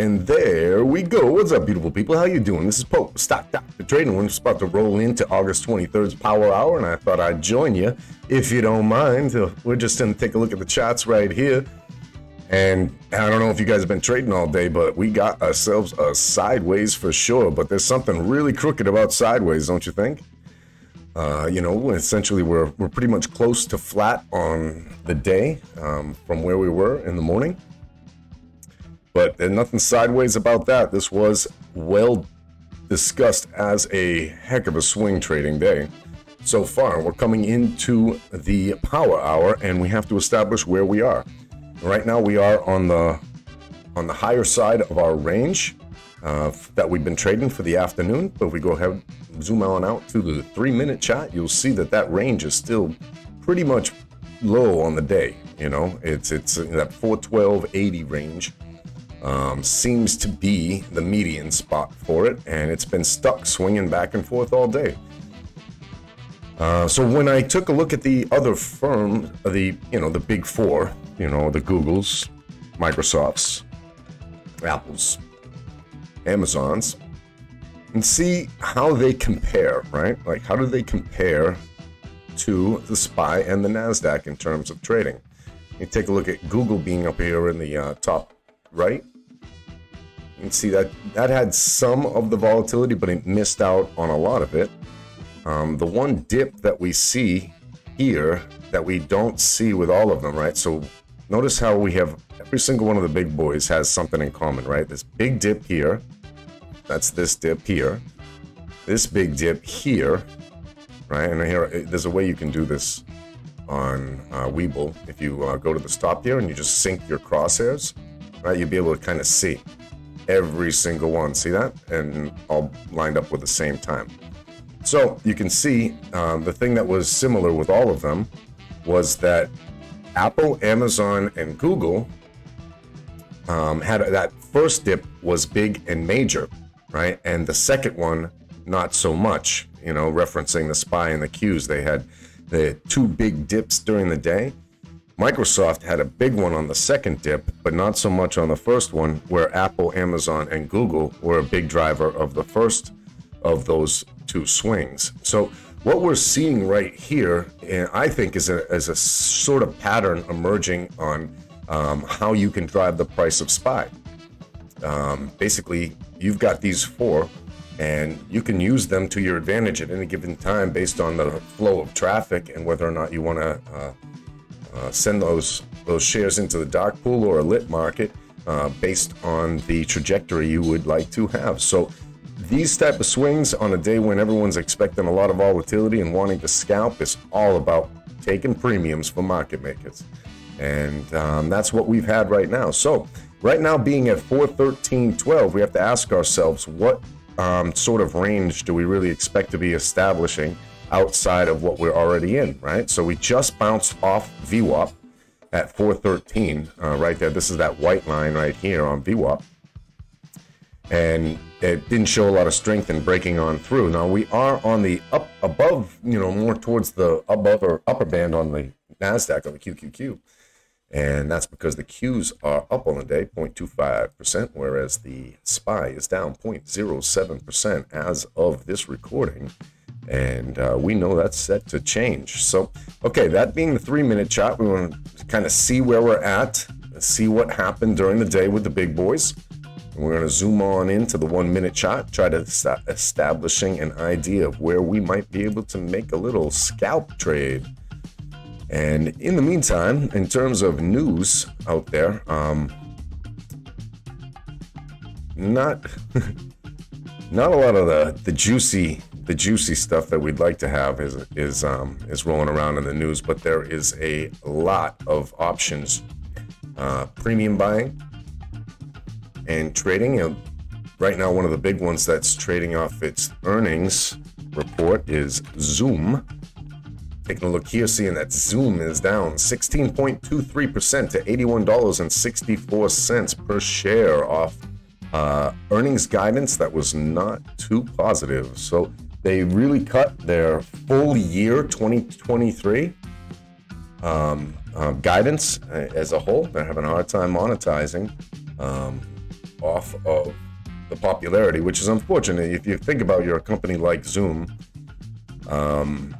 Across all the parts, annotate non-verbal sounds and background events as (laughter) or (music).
And there we go. What's up, beautiful people? How you doing? This is Pope, Stock Docta' Trading. We're about to roll into August 23rd's Power Hour, and I thought I'd join you, if you don't mind. We're just going to take a look at the charts right here. And I don't know if you guys have been trading all day, but we got ourselves a sideways for sure. But there's something really crooked about sideways, don't you think? Uh, you know, essentially we're we're pretty much close to flat on the day um, from where we were in the morning. But there's nothing sideways about that. This was well discussed as a heck of a swing trading day. So far, we're coming into the power hour, and we have to establish where we are. Right now, we are on the on the higher side of our range uh, that we've been trading for the afternoon. But if we go ahead, zoom on out to the three minute chart, you'll see that that range is still pretty much low on the day. You know, it's it's that 412.80 range. Um, seems to be the median spot for it, and it's been stuck swinging back and forth all day. Uh, so when I took a look at the other firm, the you know the big four, you know the Googles, Microsofts, Apples, Amazons, and see how they compare, right? Like, how do they compare to the SPY and the NASDAQ in terms of trading? You take a look at Google being up here in the uh, top right. You can see that that had some of the volatility, but it missed out on a lot of it. Um, the one dip that we see here that we don't see with all of them, right? So notice how we have every single one of the big boys has something in common, right? This big dip here, that's this dip here. This big dip here, right? And here, there's a way you can do this on uh, Webull. If you uh, go to the stop here and you just sync your crosshairs, right? You'll be able to kind of see every single one. See that? And all lined up with the same time. So you can see um, the thing that was similar with all of them was that Apple, Amazon, and Google um, had that first dip was big and major, right? And the second one, not so much. You know, referencing the SPY and the Qs, they had the two big dips during the day. Microsoft had a big one on the second dip, but not so much on the first one, where Apple, Amazon, and Google were a big driver of the first of those two swings. So what we're seeing right here, I think, is a, is a sort of pattern emerging on um, how you can drive the price of SPY. Um, basically, you've got these four, and you can use them to your advantage at any given time based on the flow of traffic and whether or not you want to uh, uh, send those those shares into the dark pool or a lit market uh, based on the trajectory you would like to have. So these type of swings on a day when everyone's expecting a lot of volatility and wanting to scalp is all about taking premiums for market makers. And um, that's what we've had right now. So right now being at 413.12, we have to ask ourselves what um, sort of range do we really expect to be establishing outside of what we're already in, right? So we just bounced off VWAP at 413 uh, right there. This is that white line right here on VWAP and it didn't show a lot of strength in breaking on through. Now we are on the up above, you know, more towards the above or upper band on the Nasdaq on the QQQ, and that's because the Qs are up on the day 0.25 percent, whereas the SPY is down 0.07 percent as of this recording. And uh, we know that's set to change. So, okay, that being the three minute chat, we want to kind of see where we're at, see what happened during the day with the big boys. We're going to zoom on into the one minute chat, try to start establishing an idea of where we might be able to make a little scalp trade. And in the meantime, in terms of news out there, um, not (laughs) not a lot of the the juicy the juicy stuff that we'd like to have is is um, is rolling around in the news, but there is a lot of options. Uh, premium buying, and trading. Know, right now, one of the big ones that's trading off its earnings report is Zoom. Taking a look here, seeing that Zoom is down 16.23% to $81.64 per share off uh, earnings guidance that was not too positive. So they really cut their full year 2023 um, uh, guidance uh, as a whole. They're having a hard time monetizing. Um, off of the popularity, which is unfortunate. If you think about your company like Zoom, um,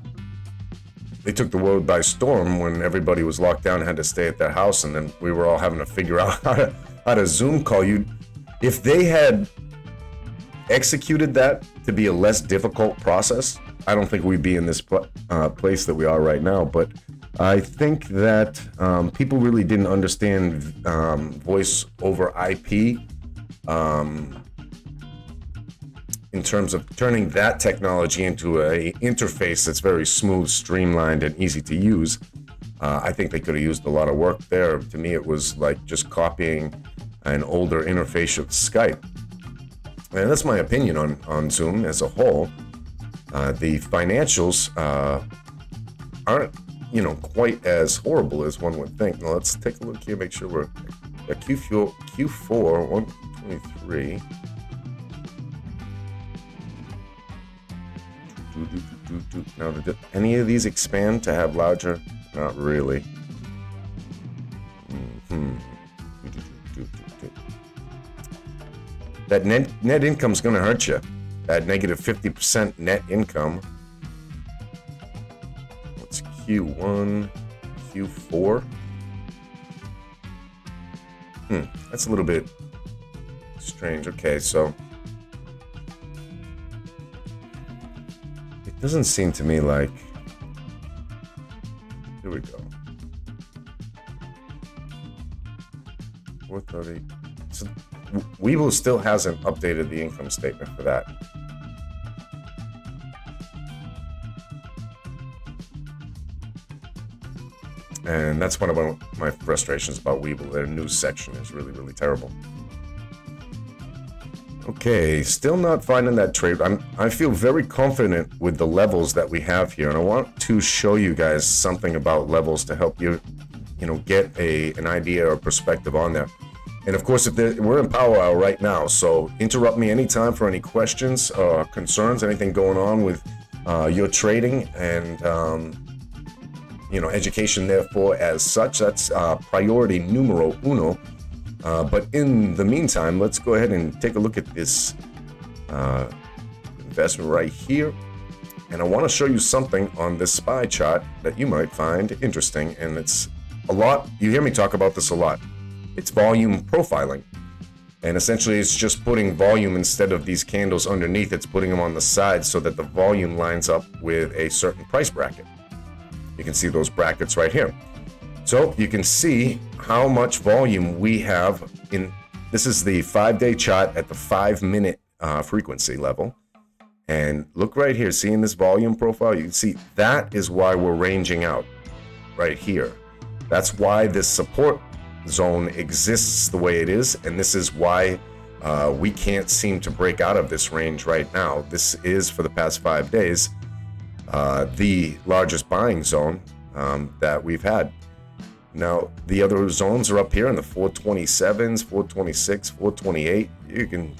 they took the world by storm when everybody was locked down had to stay at their house, and then we were all having to figure (laughs) out how to how to Zoom call you. If they had executed that to be a less difficult process, I don't think we'd be in this uh, place that we are right now. But I think that um, people really didn't understand um, voice over IP um, in terms of turning that technology into a interface that's very smooth, streamlined, and easy to use. Uh, I think they could have used a lot of work there. To me, it was like just copying an older interface of Skype. And that's my opinion on, on Zoom as a whole. Uh, the financials uh, aren't, you know, quite as horrible as one would think. Now let's take a look here, make sure we're at Q4, Q4 123. Now, did any of these expand to have larger? Not really. Mm-hmm. That net net income is going to hurt you. That negative 50% net income. What's Q1, Q4? Hmm, that's a little bit strange. Okay, so it Doesn't seem to me like... Here we go. 430. So Webull still hasn't updated the income statement for that. And that's one of my frustrations about Webull. Their news section is really, really terrible. Okay, still not finding that trade. I'm, I feel very confident with the levels that we have here, and I want to show you guys something about levels to help you, you know, get a an idea or perspective on there. And of course, if we're in Power Hour right now, so interrupt me anytime for any questions or concerns, anything going on with uh, your trading and um, you know education. Therefore, as such, that's uh, priority numero uno uh, but in the meantime, let's go ahead and take a look at this uh, investment right here. And I want to show you something on this SPY chart that you might find interesting. And it's a lot, you hear me talk about this a lot. It's volume profiling. And essentially, it's just putting volume instead of these candles underneath, it's putting them on the side so that the volume lines up with a certain price bracket. You can see those brackets right here. So you can see how much volume we have in, this is the five day chart at the five minute uh, frequency level. And look right here, seeing this volume profile, you can see that is why we're ranging out right here. That's why this support zone exists the way it is. And this is why uh, we can't seem to break out of this range right now. This is, for the past five days, uh, the largest buying zone um, that we've had. Now, the other zones are up here in the 427s, 426, 428. You can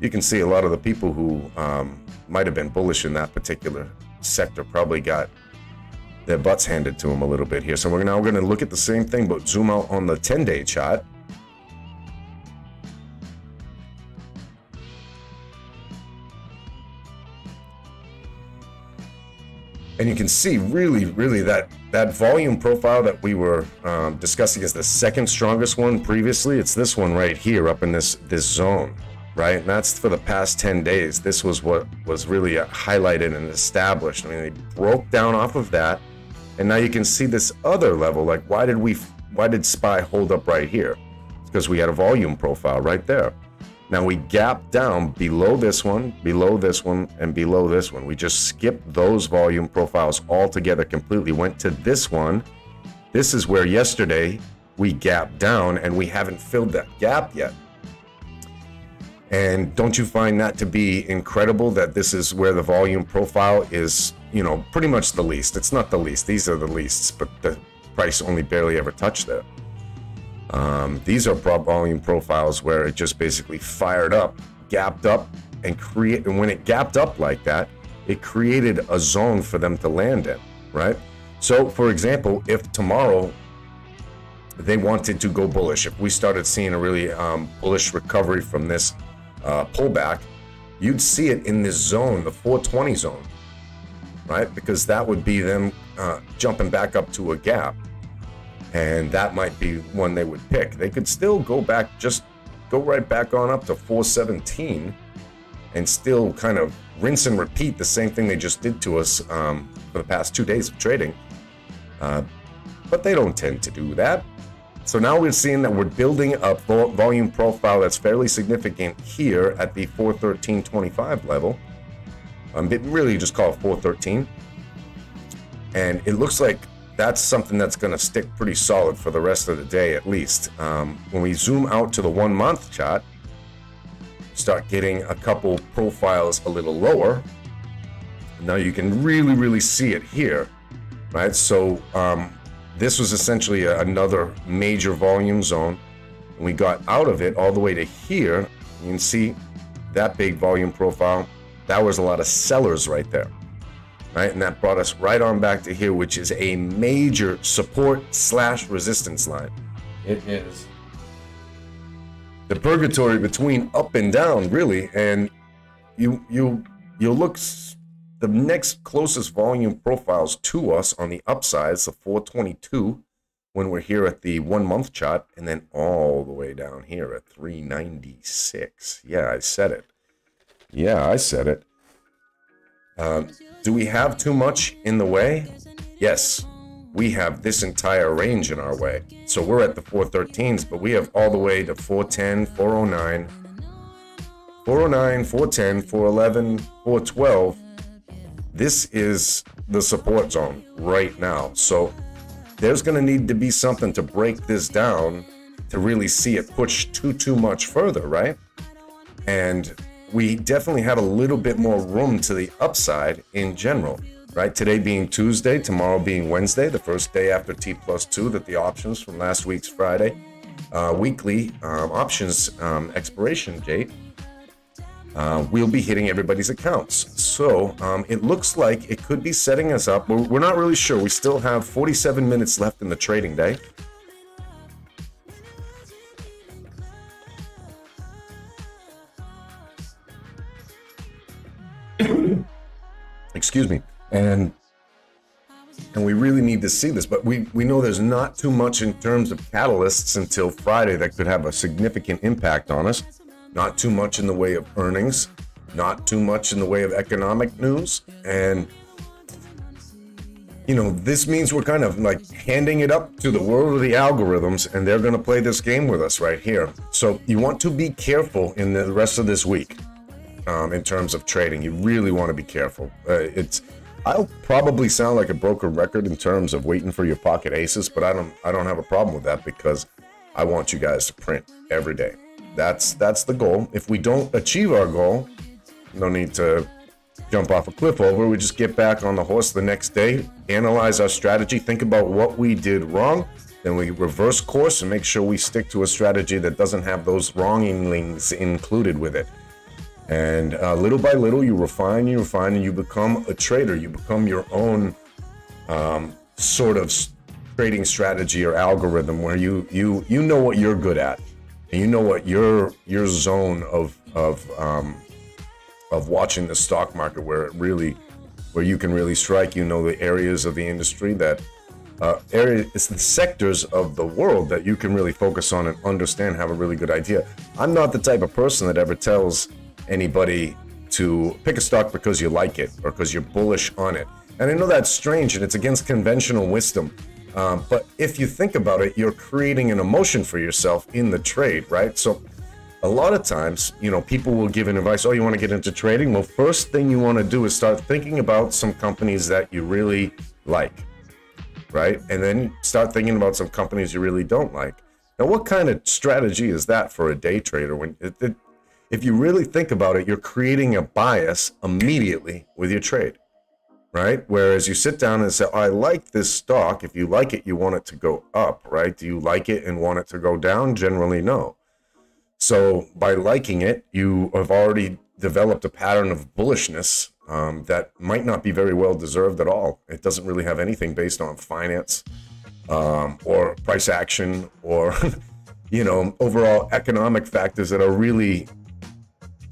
you can see a lot of the people who um, might have been bullish in that particular sector probably got their butts handed to them a little bit here. So we're now going to look at the same thing, but zoom out on the 10-day chart. and you can see really, really that that volume profile that we were um, discussing is the second strongest one previously. It's this one right here, up in this this zone, right? And that's for the past 10 days. This was what was really highlighted and established. I mean, they broke down off of that, and now you can see this other level. Like, why did we? Why did Spy hold up right here? It's because we had a volume profile right there. Now we gap down below this one, below this one, and below this one. We just skipped those volume profiles altogether completely, went to this one. This is where yesterday we gapped down and we haven't filled that gap yet. And don't you find that to be incredible that this is where the volume profile is, you know, pretty much the least. It's not the least. These are the leasts, but the price only barely ever touched there. Um, these are volume profiles where it just basically fired up, gapped up, and create. And when it gapped up like that, it created a zone for them to land in, right? So, for example, if tomorrow they wanted to go bullish. If we started seeing a really um, bullish recovery from this uh, pullback, you'd see it in this zone, the 420 zone, right? Because that would be them uh, jumping back up to a gap. And that might be one they would pick. They could still go back, just go right back on up to 417 and still kind of rinse and repeat the same thing they just did to us um, for the past two days of trading. Uh, but they don't tend to do that. So now we're seeing that we're building a volume profile that's fairly significant here at the 413.25 level. Um, really just call it 413. And it looks like that's something that's going to stick pretty solid for the rest of the day at least. Um, when we zoom out to the one month chart, start getting a couple profiles a little lower. Now you can really, really see it here, right? So um, this was essentially another major volume zone. and we got out of it all the way to here. You can see that big volume profile. That was a lot of sellers right there. Right, and that brought us right on back to here, which is a major support slash resistance line. It is the purgatory between up and down, really. And you you you look the next closest volume profiles to us on the upside is the 422 when we're here at the one month chart and then all the way down here at 396 yeah i said it. Yeah i said it. Um, do we have too much in the way? Yes we have this entire range in our way. So we're at the 413s but we have all the way to 410 409 409 410 411 412 this is the support zone right now. So there's going to need to be something to break this down to really see it push too too much further, right? And we definitely have a little bit more room to the upside in general, right? Today being Tuesday, tomorrow being Wednesday, the first day after T plus two that the options from last week's Friday uh, weekly um, options um, expiration date uh, we'll be hitting everybody's accounts. So um, it looks like it could be setting us up. We're, we're not really sure. We still have 47 minutes left in the trading day. (coughs) Excuse me. And and we really need to see this, but we, we know there's not too much in terms of catalysts until Friday that could have a significant impact on us not too much in the way of earnings, not too much in the way of economic news. And, you know, this means we're kind of like handing it up to the world of the algorithms, and they're going to play this game with us right here. So you want to be careful in the rest of this week um, in terms of trading. You really want to be careful. Uh, it's. I'll probably sound like a broken record in terms of waiting for your pocket aces, but I don't I don't have a problem with that because I want you guys to print every day. That's that's the goal. If we don't achieve our goal, no need to jump off a cliff over. We just get back on the horse the next day, analyze our strategy, think about what we did wrong, then we reverse course and make sure we stick to a strategy that doesn't have those wrongings included with it. And uh, little by little, you refine, you refine, and you become a trader. You become your own um, sort of trading strategy or algorithm where you you you know what you're good at and you know what? Your your zone of of um, of watching the stock market where it really where you can really strike you know the areas of the industry that uh, area it's the sectors of the world that you can really focus on and understand have a really good idea. I'm not the type of person that ever tells anybody to pick a stock because you like it or because you're bullish on it. And i know that's strange and it's against conventional wisdom um, but if you think about it, you're creating an emotion for yourself in the trade, right? So a lot of times, you know, people will give an advice, oh, you want to get into trading? Well, first thing you want to do is start thinking about some companies that you really like, right? And then start thinking about some companies you really don't like. Now, what kind of strategy is that for a day trader? When it, it, if you really think about it, you're creating a bias immediately with your trade right? Whereas you sit down and say, I like this stock. If you like it, you want it to go up, right? Do you like it and want it to go down? Generally, no. So by liking it, you have already developed a pattern of bullishness um, that might not be very well deserved at all. It doesn't really have anything based on finance um, or price action or (laughs) you know overall economic factors that are really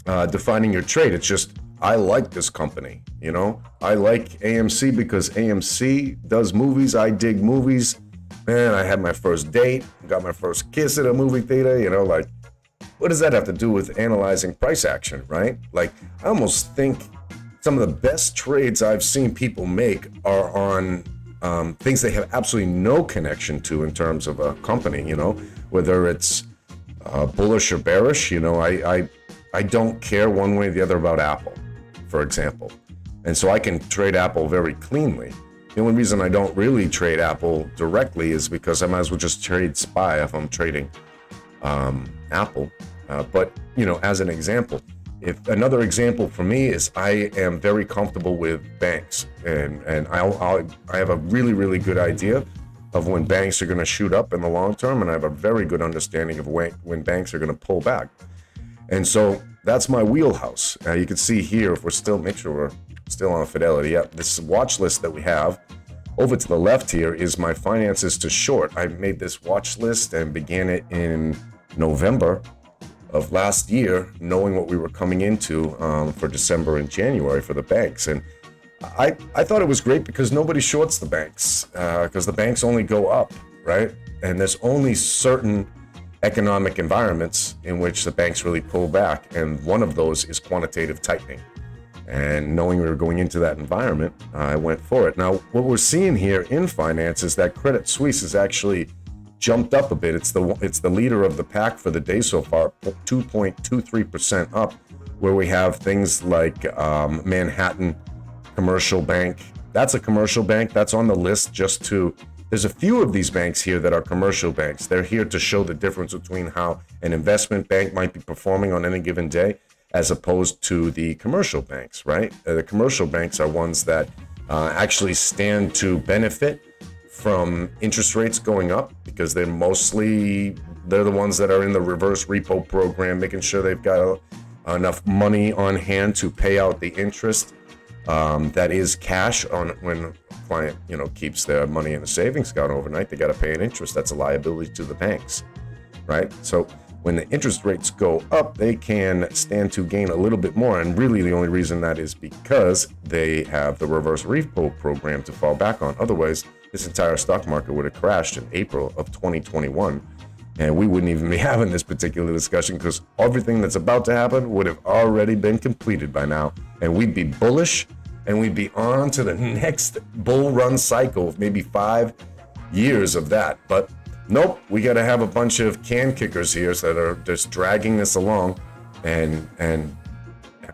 uh, defining your trade. It's just I like this company. You know, I like AMC because AMC does movies. I dig movies. Man, I had my first date, got my first kiss at a movie theater. You know, like what does that have to do with analyzing price action, right? Like I almost think some of the best trades I've seen people make are on um, things they have absolutely no connection to in terms of a company. You know, whether it's uh, bullish or bearish. You know, I, I I don't care one way or the other about Apple, for example, and so I can trade Apple very cleanly. The only reason I don't really trade Apple directly is because I might as well just trade SPY if I'm trading um, Apple. Uh, but you know, as an example, if another example for me is I am very comfortable with banks, and and I'll, I'll I have a really really good idea of when banks are going to shoot up in the long term, and I have a very good understanding of when when banks are going to pull back, and so that's my wheelhouse. Uh, you can see here if we're still make sure we're still on Fidelity. Yep, this watch list that we have. Over to the left here is my finances to short. I made this watch list and began it in November of last year, knowing what we were coming into um, for December and January for the banks. And I, I thought it was great because nobody shorts the banks because uh, the banks only go up, right? And there's only certain economic environments in which the banks really pull back. And one of those is quantitative tightening. And knowing we were going into that environment, I went for it. Now, what we're seeing here in finance is that Credit Suisse is actually jumped up a bit. It's the it's the leader of the pack for the day so far, 2.23% up, where we have things like um, Manhattan Commercial Bank. That's a commercial bank. That's on the list just to. There's a few of these banks here that are commercial banks. They're here to show the difference between how an investment bank might be performing on any given day as opposed to the commercial banks, right? Uh, the commercial banks are ones that uh, actually stand to benefit from interest rates going up because they're mostly they're the ones that are in the reverse repo program, making sure they've got enough money on hand to pay out the interest. Um, that is cash on when a client you know keeps their money in a savings account overnight. They got to pay an interest. That's a liability to the banks, right? So when the interest rates go up, they can stand to gain a little bit more. And really, the only reason that is because they have the reverse repo program to fall back on. Otherwise, this entire stock market would have crashed in April of 2021. And we wouldn't even be (laughs) having this particular discussion because everything that's about to happen would have already been completed by now. And we'd be bullish and we'd be on to the (laughs) next bull run cycle of maybe five years of that. But nope, we got to have a bunch of can kickers here that are just dragging this along and, and,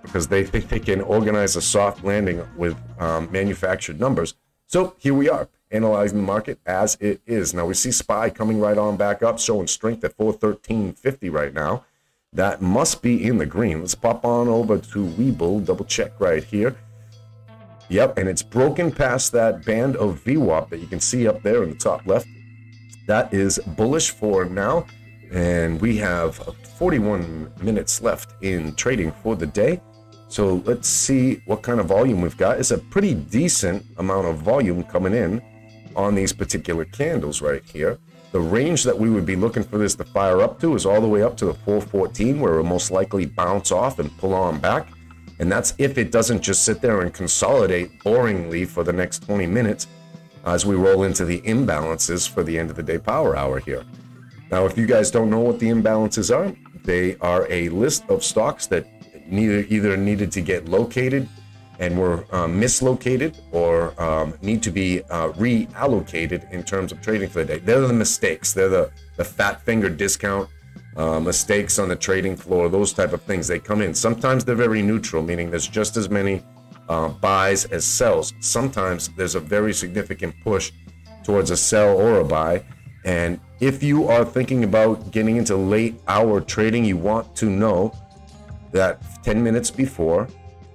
because they think (laughs) they can organize a soft landing with um, manufactured numbers. So here we are analyzing the market as it is. Now we see SPY coming right on back up, showing strength at 413.50 right now. That must be in the green. Let's pop on over to Webull, double check right here. Yep, and it's broken past that band of VWAP that you can see up there in the top left. That is bullish for now, and we have uh, 41 minutes left in trading for the day. So let's see what kind of volume we've got. It's a pretty decent amount of volume coming in on these particular candles right here. The range that we would be looking for this to fire up to is all the way up to the 414 where it will most likely bounce off and pull on back. And that's if it doesn't just sit there and consolidate boringly for the next 20 minutes as we roll into the imbalances for the end of the day power hour here. Now, if you guys don't know what the imbalances are, they are a list of stocks that neither either needed to get located and were um, mislocated or um, need to be uh, reallocated in terms of trading for the day. They're the mistakes. They're the, the fat finger discount uh, mistakes on the trading floor, those type of things. They come in. Sometimes they're very neutral, meaning there's just as many uh, buys as sells. Sometimes there's a very significant push towards a sell or a buy. And if you are thinking about getting into late hour trading, you want to know that 10 minutes before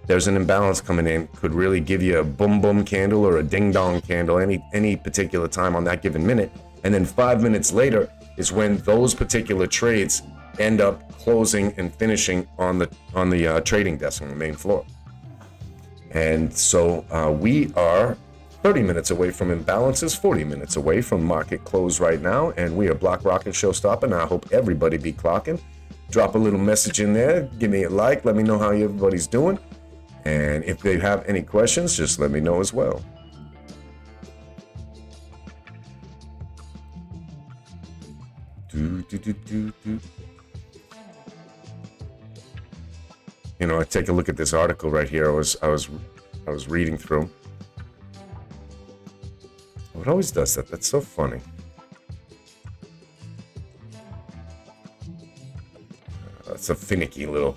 there's an imbalance coming in could really give you a boom boom candle or a ding dong candle any any particular time on that given minute and then five minutes later is when those particular trades end up closing and finishing on the on the uh, trading desk on the main floor and so uh, we are 30 minutes away from imbalances, 40 minutes away from market close right now, and we are Block Rocket Showstopper, and I hope everybody be clocking. Drop a little message in there, give me a like, let me know how everybody's doing, and if they have any questions, just let me know as well. Do, do, do, do, do. You know, I take a look at this article right here. I was, I was, I was reading through. It always does that. That's so funny. That's a finicky little,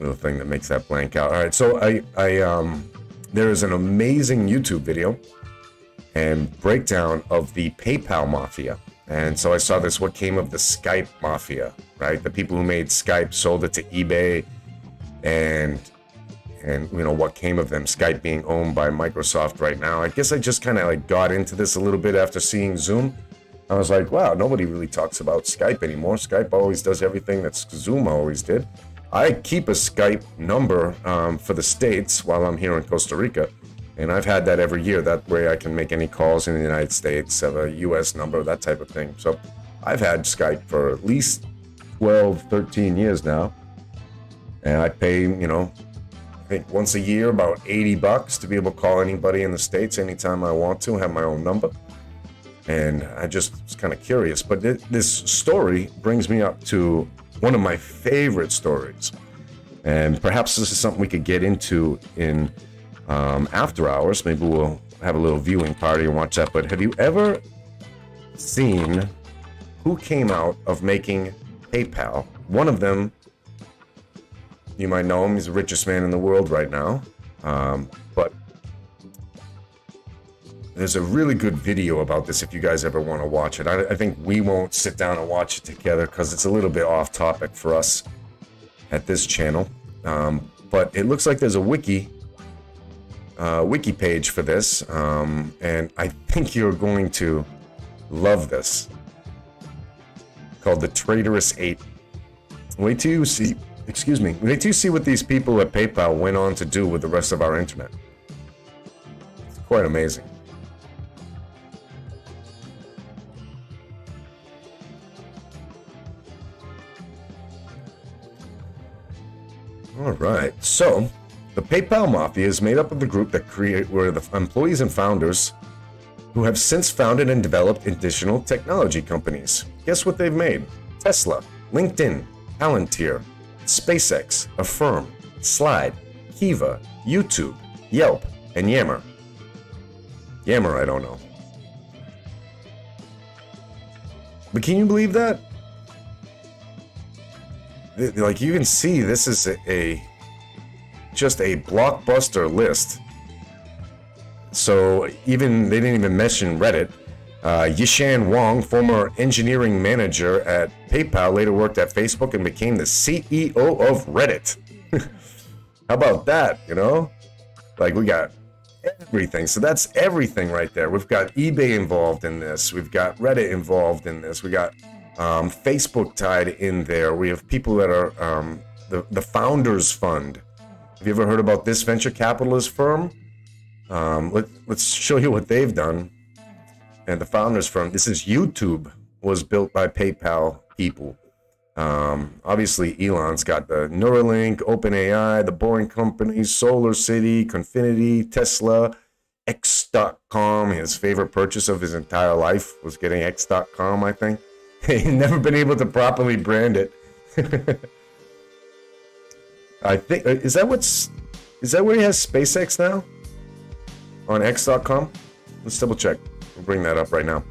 little thing that makes that blank out. All right, so I, I, um, there is an amazing YouTube video and breakdown of the PayPal mafia. And so I saw this what came of the Skype mafia, right? The people who made Skype sold it to eBay and and you know what came of them Skype being owned by Microsoft right now. I guess I just kind of like got into this a little bit after seeing Zoom. I was like, wow, nobody really talks about Skype anymore. Skype always does everything that Zoom always did. I keep a Skype number um, for the States while I'm here in Costa Rica. And I've had that every year. That way I can make any calls in the United States, have a US number, that type of thing. So I've had Skype for at least 12, 13 years now. And I pay, you know, I think once a year about 80 bucks to be able to call anybody in the States anytime I want to, have my own number. And I just was kind of curious. But this story brings me up to one of my favorite stories. And perhaps this is something we could get into in um, after hours. Maybe we'll have a little viewing party and watch that. But have you ever seen who came out of making PayPal? One of them, you might know him. He's the richest man in the world right now. Um, but there's a really good video about this if you guys ever want to watch it. I, I think we won't sit down and watch it together because it's a little bit off topic for us at this channel. Um, but it looks like there's a wiki uh, wiki page for this, um, and I think you're going to love this. Called the Traitorous Eight. Wait till you see, excuse me, wait till you see what these people at PayPal went on to do with the rest of our internet. It's quite amazing. All right, so the PayPal Mafia is made up of the group that create were the employees and founders who have since founded and developed additional technology companies. Guess what they've made? Tesla, LinkedIn, Palantir, SpaceX, Affirm, Slide, Kiva, YouTube, Yelp, and Yammer. Yammer, I don't know. But can you believe that? Like you can see, this is a, a just a blockbuster list. So even they didn't even mention Reddit. Uh, Yishan Wong, former engineering manager at PayPal, later worked at Facebook and became the CEO of Reddit. (laughs) How about that? You know, like we got everything. So that's everything right there. We've got eBay involved in this. We've got Reddit involved in this. We got um, Facebook tied in there. We have people that are um, the the Founders Fund have you ever heard about this venture capitalist firm? Um, let, let's show you what they've done. And the founders firm, this is YouTube, was built by PayPal people. Um, obviously, Elon's got the Neuralink, OpenAI, the Boring Company, Solar City, Confinity, Tesla, X.com. His favorite purchase of his entire life was getting X.com, I think. (laughs) He's never been able to properly brand it. (laughs) I think uh, is that what's is that where he has SpaceX now? On X.com? Let's double check. We'll bring that up right now.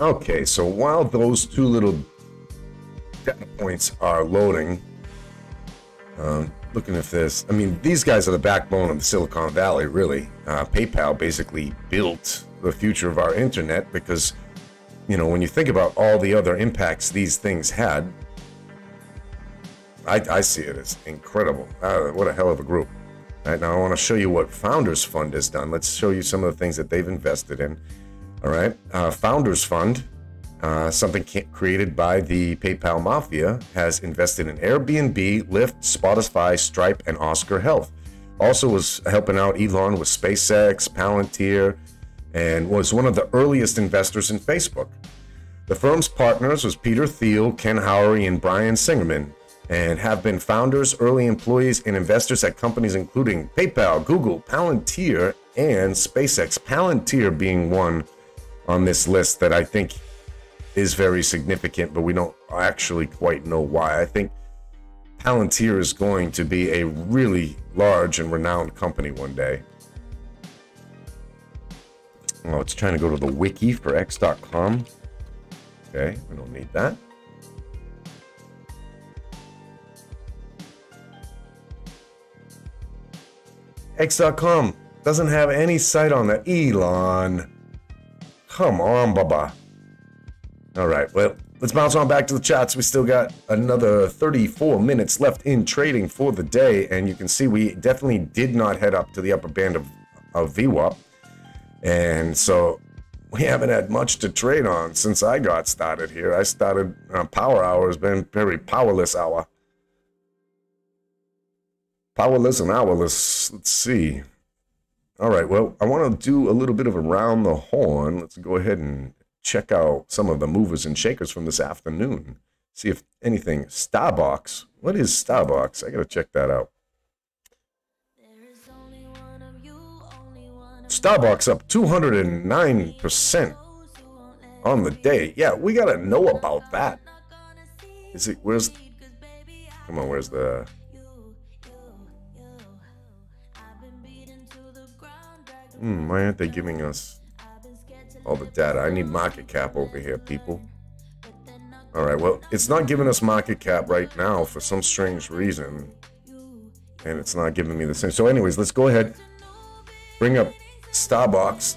Okay, so while those two little data points are loading, um, looking at this, I mean, these guys are the backbone of the Silicon Valley, really. Uh, PayPal basically built the future of our internet because, you know, when you think about all the other impacts these things had, I, I see it as incredible. Uh, what a hell of a group. All right, now I want to show you what Founders Fund has done. Let's show you some of the things that they've invested in. All right, uh, Founders Fund uh, something created by the PayPal Mafia, has invested in Airbnb, Lyft, Spotify, Stripe, and Oscar Health. Also was helping out Elon with SpaceX, Palantir, and was one of the earliest investors in Facebook. The firm's partners was Peter Thiel, Ken Howery, and Brian Singerman, and have been founders, early employees, and investors at companies including PayPal, Google, Palantir, and SpaceX. Palantir being one on this list that I think is very significant, but we don't actually quite know why. I think Palantir is going to be a really large and renowned company one day. Oh, it's trying to go to the wiki for x.com. Okay, we don't need that. X.com doesn't have any site on that. Elon. Come on, Baba. All right, well, let's bounce on back to the chats. We still got another 34 minutes left in trading for the day, and you can see we definitely did not head up to the upper band of, of VWAP. And so we haven't had much to trade on since I got started here. I started uh, Power Hour has been very powerless hour. Powerless and hourless. Let's see. All right, well, I want to do a little bit of around the horn. Let's go ahead and check out some of the movers and shakers from this afternoon. See if anything. Starbox. What is Starbox? I got to check that out. Starbox up 209% on the day. Yeah, we got to know about that. Is it, where's, come on, where's the, hmm, why aren't they giving us all the data. I need market cap over here, people. All right, well, it's not giving us market cap right now for some strange reason. And it's not giving me the same. So anyways, let's go ahead, bring up Starbox.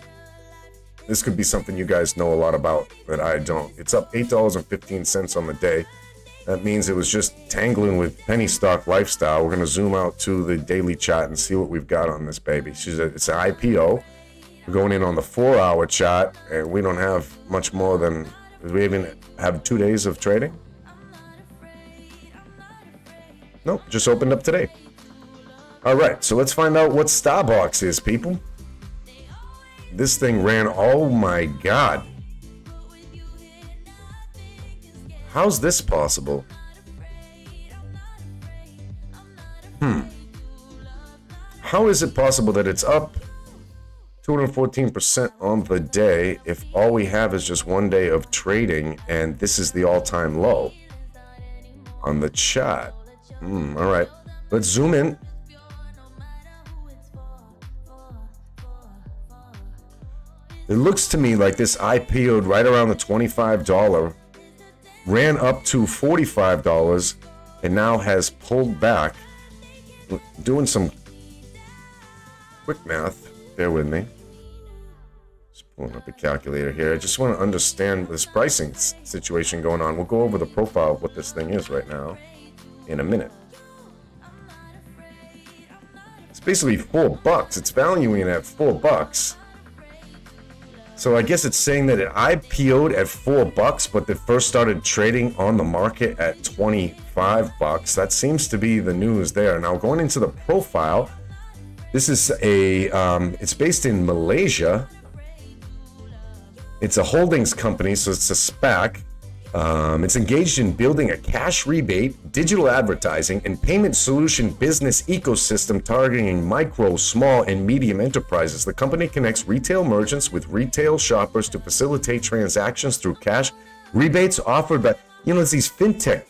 This could be something you guys know a lot about that I don't. It's up $8.15 on the day. That means it was just tangling with penny stock lifestyle. We're going to zoom out to the daily chart and see what we've got on this baby. It's an IPO. We're going in on the four hour chart, and we don't have much more than we even have two days of trading. Nope, just opened up today. All right, so let's find out what Starbox is, people. This thing ran, oh my god. How's this possible? Hmm. How is it possible that it's up 214% on the day if all we have is just one day of trading and this is the all-time low on the chart. Hmm, all right, let's zoom in. It looks to me like this IPO'd right around the $25, ran up to $45, and now has pulled back. Doing some quick math, bear with me. Just Pulling up the calculator here. I just want to understand this pricing situation going on. We'll go over the profile of what this thing is right now in a minute. It's basically four bucks. It's valuing at four bucks. So I guess it's saying that it IPO'd at four bucks, but they first started trading on the market at 25 bucks. That seems to be the news there. Now going into the profile, this is a, um, it's based in Malaysia. It's a holdings company, so it's a SPAC. Um, it's engaged in building a cash rebate, digital advertising, and payment solution business ecosystem targeting micro, small, and medium enterprises. The company connects retail merchants with retail shoppers to facilitate transactions through cash rebates offered by, you know, it's these fintech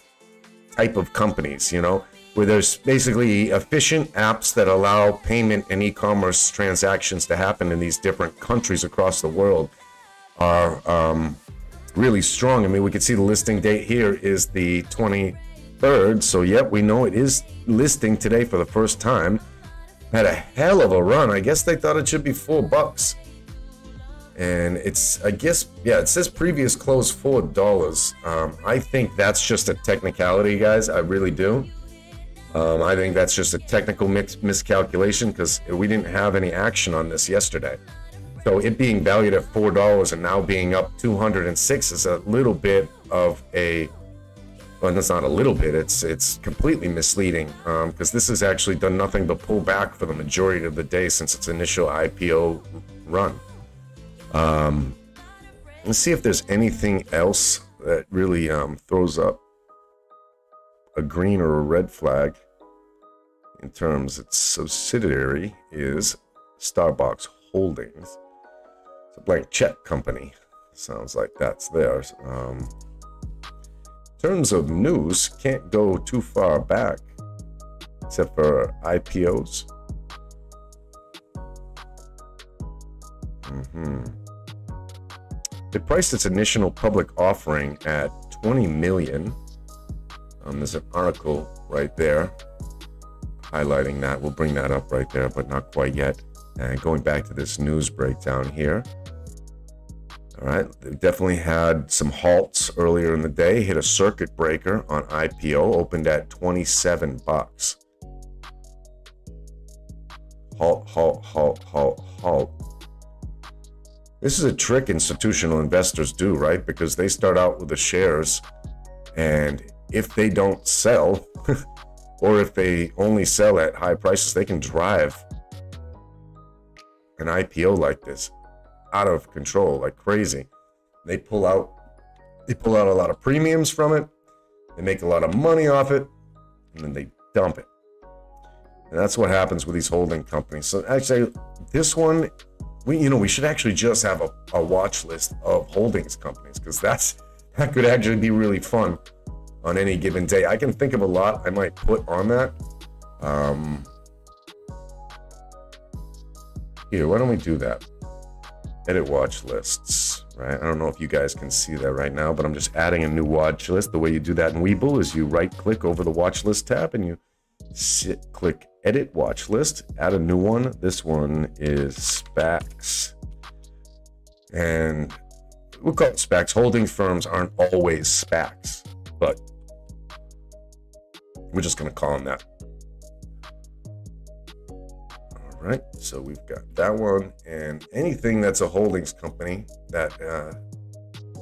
type of companies, you know, where there's basically efficient apps that allow payment and e commerce transactions to happen in these different countries across the world are um, really strong. I mean, we can see the listing date here is the 23rd. So, yep, we know it is listing today for the first time. Had a hell of a run. I guess they thought it should be four bucks. And it's, I guess, yeah, it says previous close four dollars. Um, I think that's just a technicality, guys. I really do. Um, I think that's just a technical mix miscalculation because we didn't have any action on this yesterday. So it being valued at four dollars and now being up two hundred and six is a little bit of a well, that's not a little bit. It's it's completely misleading because um, this has actually done nothing but pull back for the majority of the day since its initial IPO run. Um, let's see if there's anything else that really um, throws up a green or a red flag in terms its subsidiary is Starbox Holdings. It's a blank check company. Sounds like that's theirs. Um, terms of news, can't go too far back except for IPOs. Mm-hmm. It priced its initial public offering at 20 million. Um, there's an article right there highlighting that. We'll bring that up right there, but not quite yet. And going back to this news breakdown here. All right, they definitely had some halts earlier in the day. Hit a circuit breaker on IPO, opened at 27 bucks. Halt, halt, halt, halt, halt. This is a trick institutional investors do, right? Because they start out with the shares, and if they don't sell, (laughs) or if they only sell at high prices, they can drive an IPO like this out of control, like crazy. They pull out they pull out a lot of premiums from it, they make a lot of money off it, and then they dump it. And that's what happens with these holding companies. So actually, this one, we you know we should actually just have a, a watch list of holdings companies because that's that could actually be really fun on any given day. I can think of a lot I might put on that. Um, here, why don't we do that? Edit watch lists, right? I don't know if you guys can see that right now, but I'm just adding a new watch list. The way you do that in Webull is you right click over the watch list tab and you sit, click edit watch list, add a new one. This one is SPACs. And we'll call it SPACs. Holding firms aren't always SPACs, but we're just going to call them that. Right, so we've got that one, and anything that's a holdings company that uh,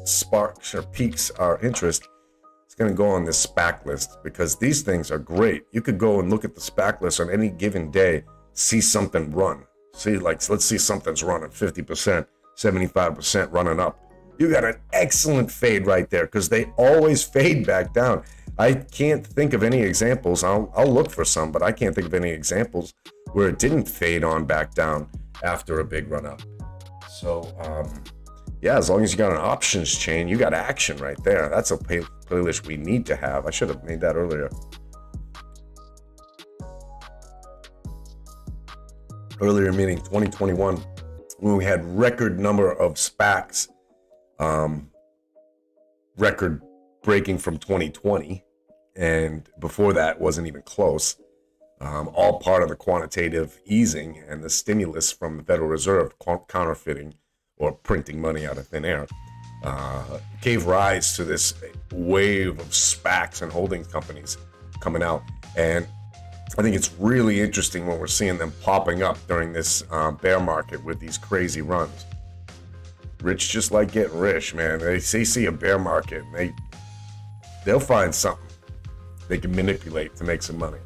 sparks or piques our interest, it's going to go on this SPAC list because these things are great. You could go and look at the SPAC list on any given day, see something run. See, like, let's see something's running 50%, 75% running up. You got an excellent fade right there because they always fade back down. I can't think of any examples. I'll, I'll look for some, but I can't think of any examples where it didn't fade on back down after a big run up. So, um, yeah, as long as you got an options chain, you got action right there. That's a play- playlist we need to have. I should have made that earlier. Earlier, meaning 2021, when we had record number of SPACs, um, record breaking from 2020 and before that wasn't even close. Um, all part of the quantitative easing and the stimulus from the Federal Reserve counterfeiting or printing money out of thin air uh, gave rise to this wave of SPACs and holding companies coming out. And I think it's really interesting when we're seeing them popping up during this uh, bear market with these crazy runs. Rich just like getting rich, man. They, they see a bear market and they they'll find something they can manipulate to make some money.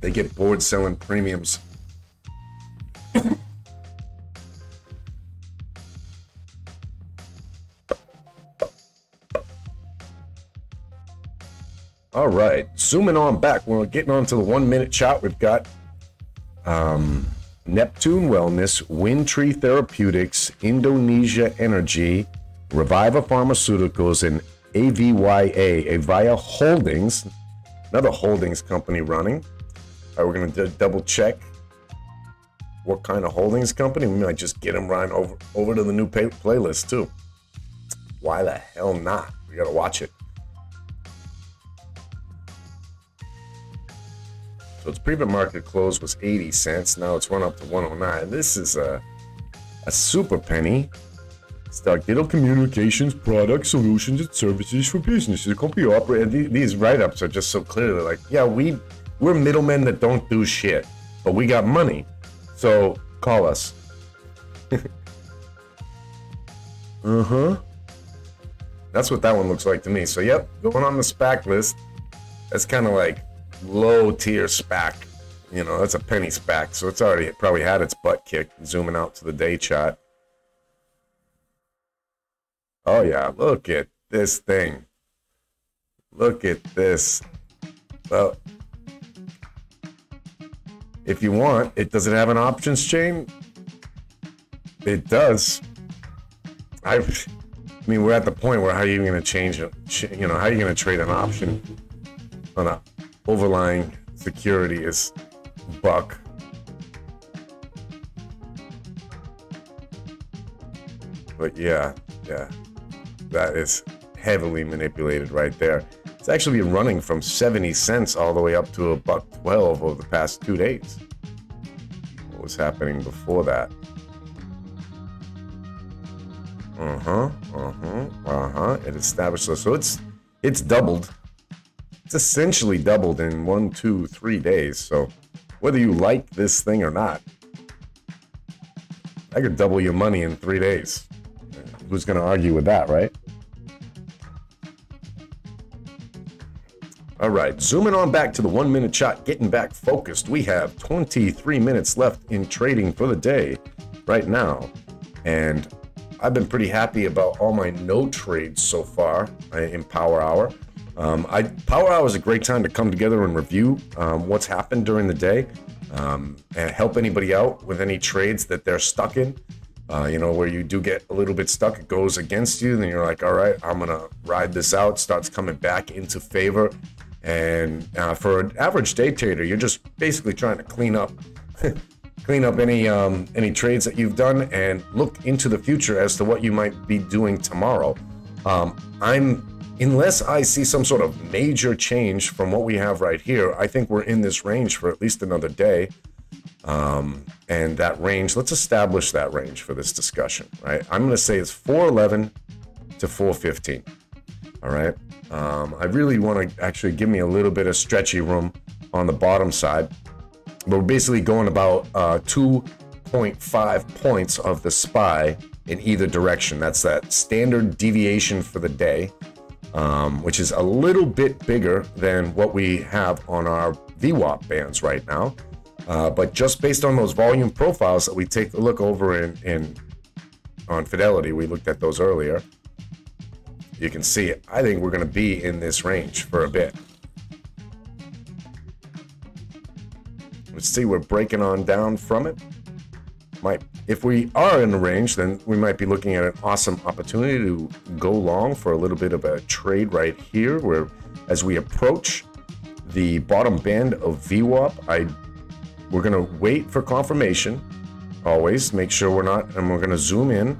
They get bored selling premiums. All right, zooming on back. We're getting on to the one minute chat. We've got um, Neptune Wellness, Windtree Therapeutics, Indonesia Energy, Reviva Pharmaceuticals, and AVYA, Avaya Holdings, another holdings company running. We're going to double check what kind of holdings company. We might just get them right over, over to the new playlist, too. Why the hell not? We got to watch it. So its pre market close was 80 cents. Now it's run up to 109. This is a, a super penny Stock Digital Communications products, solutions, and services for businesses. The company operate. These write-ups are just so clearly like, yeah, we we're middlemen that don't do shit, but we got money. So call us. (laughs) uh huh. That's what that one looks like to me. So, yep, going on the SPAC list. That's kind of like low tier SPAC. You know, that's a penny SPAC. So it's already it probably had its butt kicked. Zooming out to the day chart. Oh, yeah, look at this thing. Look at this. Well, if you want, it does it have an options chain? It does. I, I mean, we're at the point where how are you going to change it? You know, how are you going to trade an option on a overlying security is buck? But yeah, yeah, that is heavily manipulated right there. It's actually been running from 70 cents all the way up to a buck 12 over the past two days. What was happening before that? Uh-huh, uh-huh, uh-huh. It established so it's it's doubled. It's essentially doubled in one, two, three days. So whether you like this thing or not, I could double your money in three days. Who's gonna argue with that, right? All right, zooming on back to the one minute shot, getting back focused. We have 23 minutes left in trading for the day right now. And I've been pretty happy about all my no trades so far uh, in Power Hour. Um, I, Power Hour is a great time to come together and review um, what's happened during the day um, and help anybody out with any trades that they're stuck in. Uh, you know, where you do get a little bit stuck, it goes against you, then you're like, all right, I'm going to ride this out, starts coming back into favor. And uh, for an average day trader, you're just basically trying to clean up, (laughs) clean up any um, any trades that you've done and look into the future as to what you might be doing tomorrow. Um, I'm unless I see some sort of major change from what we have right here. I think we're in this range for at least another day. Um, and that range, let's establish that range for this discussion, right? I'm going to say it's 411 to 415. All right. Um, I really want to actually give me a little bit of stretchy room on the bottom side. But we're basically going about uh, 2.5 points of the SPY in either direction. That's that standard deviation for the day, um, which is a little bit bigger than what we have on our VWAP bands right now. Uh, but just based on those volume profiles that we take a look over in, in on Fidelity, we looked at those earlier you can see it. I think we're going to be in this range for a bit. Let's see, we're breaking on down from it. Might, if we are in the range, then we might be looking at an awesome opportunity to go long for a little bit of a trade right here, where as we approach the bottom band of VWAP, I we're going to wait for confirmation. Always make sure we're not, and we're going to zoom in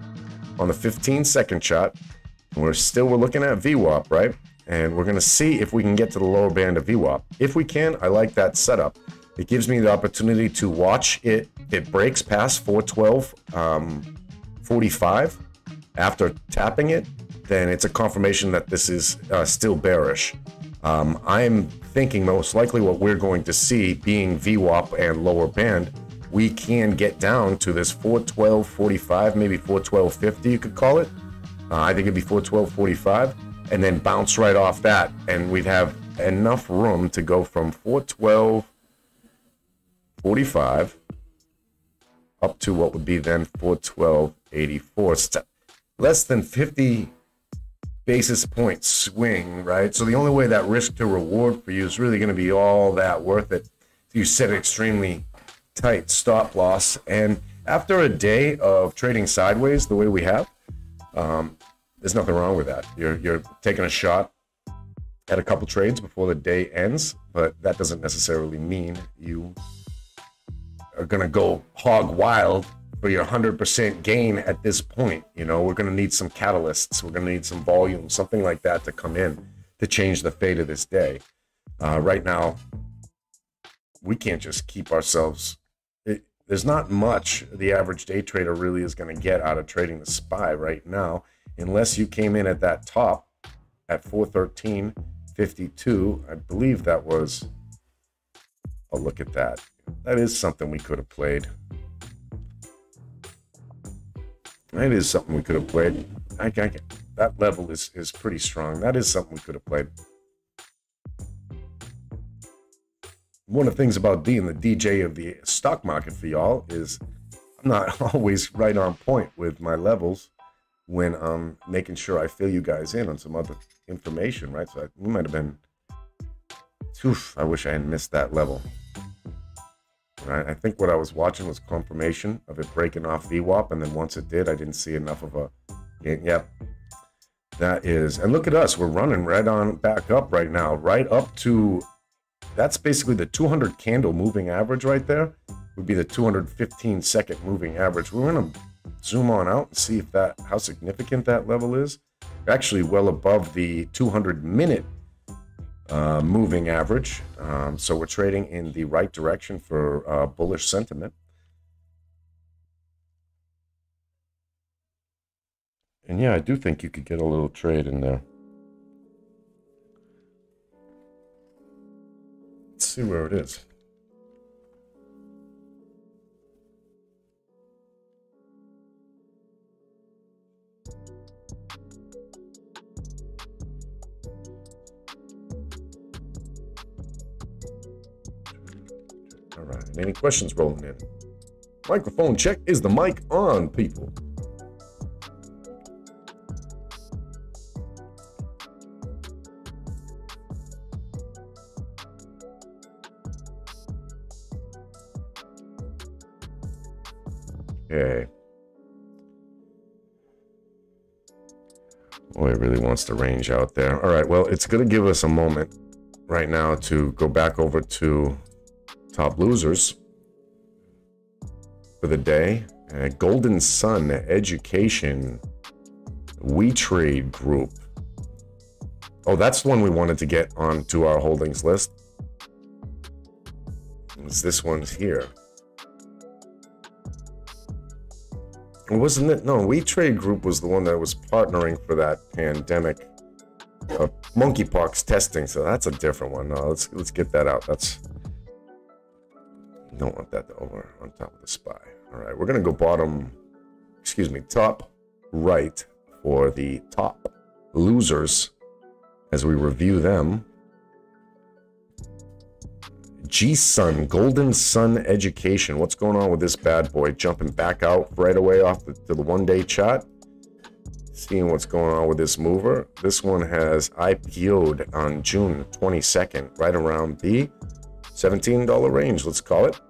on the 15 second shot we're still we're looking at VWAP, right? And we're gonna see if we can get to the lower band of VWAP. If we can, I like that setup. It gives me the opportunity to watch it. It breaks past 412 um, 45 after tapping it. Then it's a confirmation that this is uh, still bearish. Um, I'm thinking most likely what we're going to see being VWAP and lower band, we can get down to this 412.45, maybe 412.50, you could call it. Uh, I think it'd be 412.45, and then bounce right off that, and we'd have enough room to go from 412.45 up to what would be then 412.84. Less than 50 basis point swing, right? So the only way that risk to reward for you is really going to be all that worth it. If you set an extremely tight stop loss, and after a day of trading sideways the way we have, um, there's nothing wrong with that. You're you're taking a shot at a couple trades before the day ends, but that doesn't necessarily mean you are gonna go hog wild for your 100% gain at this point. You know, we're gonna need some catalysts. We're gonna need some volume, something like that to come in to change the fate of this day. Uh, right now, we can't just keep ourselves. There's not much the average day trader really is going to get out of trading the SPY right now unless you came in at that top at 413.52. I believe that was Oh, look at that. That is something we could have played. That is something we could have played. I, I, that level is, is pretty strong. That is something we could have played. One of the things about being the DJ of the stock market for y'all is I'm not (laughs) always right on point with my levels when I'm making sure I fill you guys in on some other information, right? So I, we might have been, oof, I wish I had missed that level. Right? I think what I was watching was confirmation of it breaking off VWAP, and then once it did, I didn't see enough of a. Yep, that is, and look at us, we're running right on back up right now, right up to. That's basically the 200 candle moving average right there. Would be the 215 second moving average. We're gonna zoom on out and see if that how significant that level is. Actually, well above the 200 minute uh, moving average. Um, so we're trading in the right direction for uh, bullish sentiment. And yeah, I do think you could get a little trade in there. See where it is. All right, Any questions rolling in? Microphone check. Is the mic on, people? Okay. Boy, it really wants to range out there. All right, well, it's going to give us a moment right now to go back over to top losers for the day. Uh, Golden Sun Education We Trade Group. Oh, that's the one we wanted to get onto our holdings list. It's this one here. Wasn't it? No, We Trade Group was the one that was partnering for that pandemic monkeypox testing. So that's a different one. No, let's let's get that out. That's don't want that over on top of the SPY. All right, we're to go bottom, excuse me, top right for the top losers as we review them. G-Sun, Golden Sun Education. What's going on with this bad boy? Jumping back out right away off the, to the one-day chart. Seeing what's going on with this mover. This one has IPO'd on June 22nd, right around the $17 range, let's call it.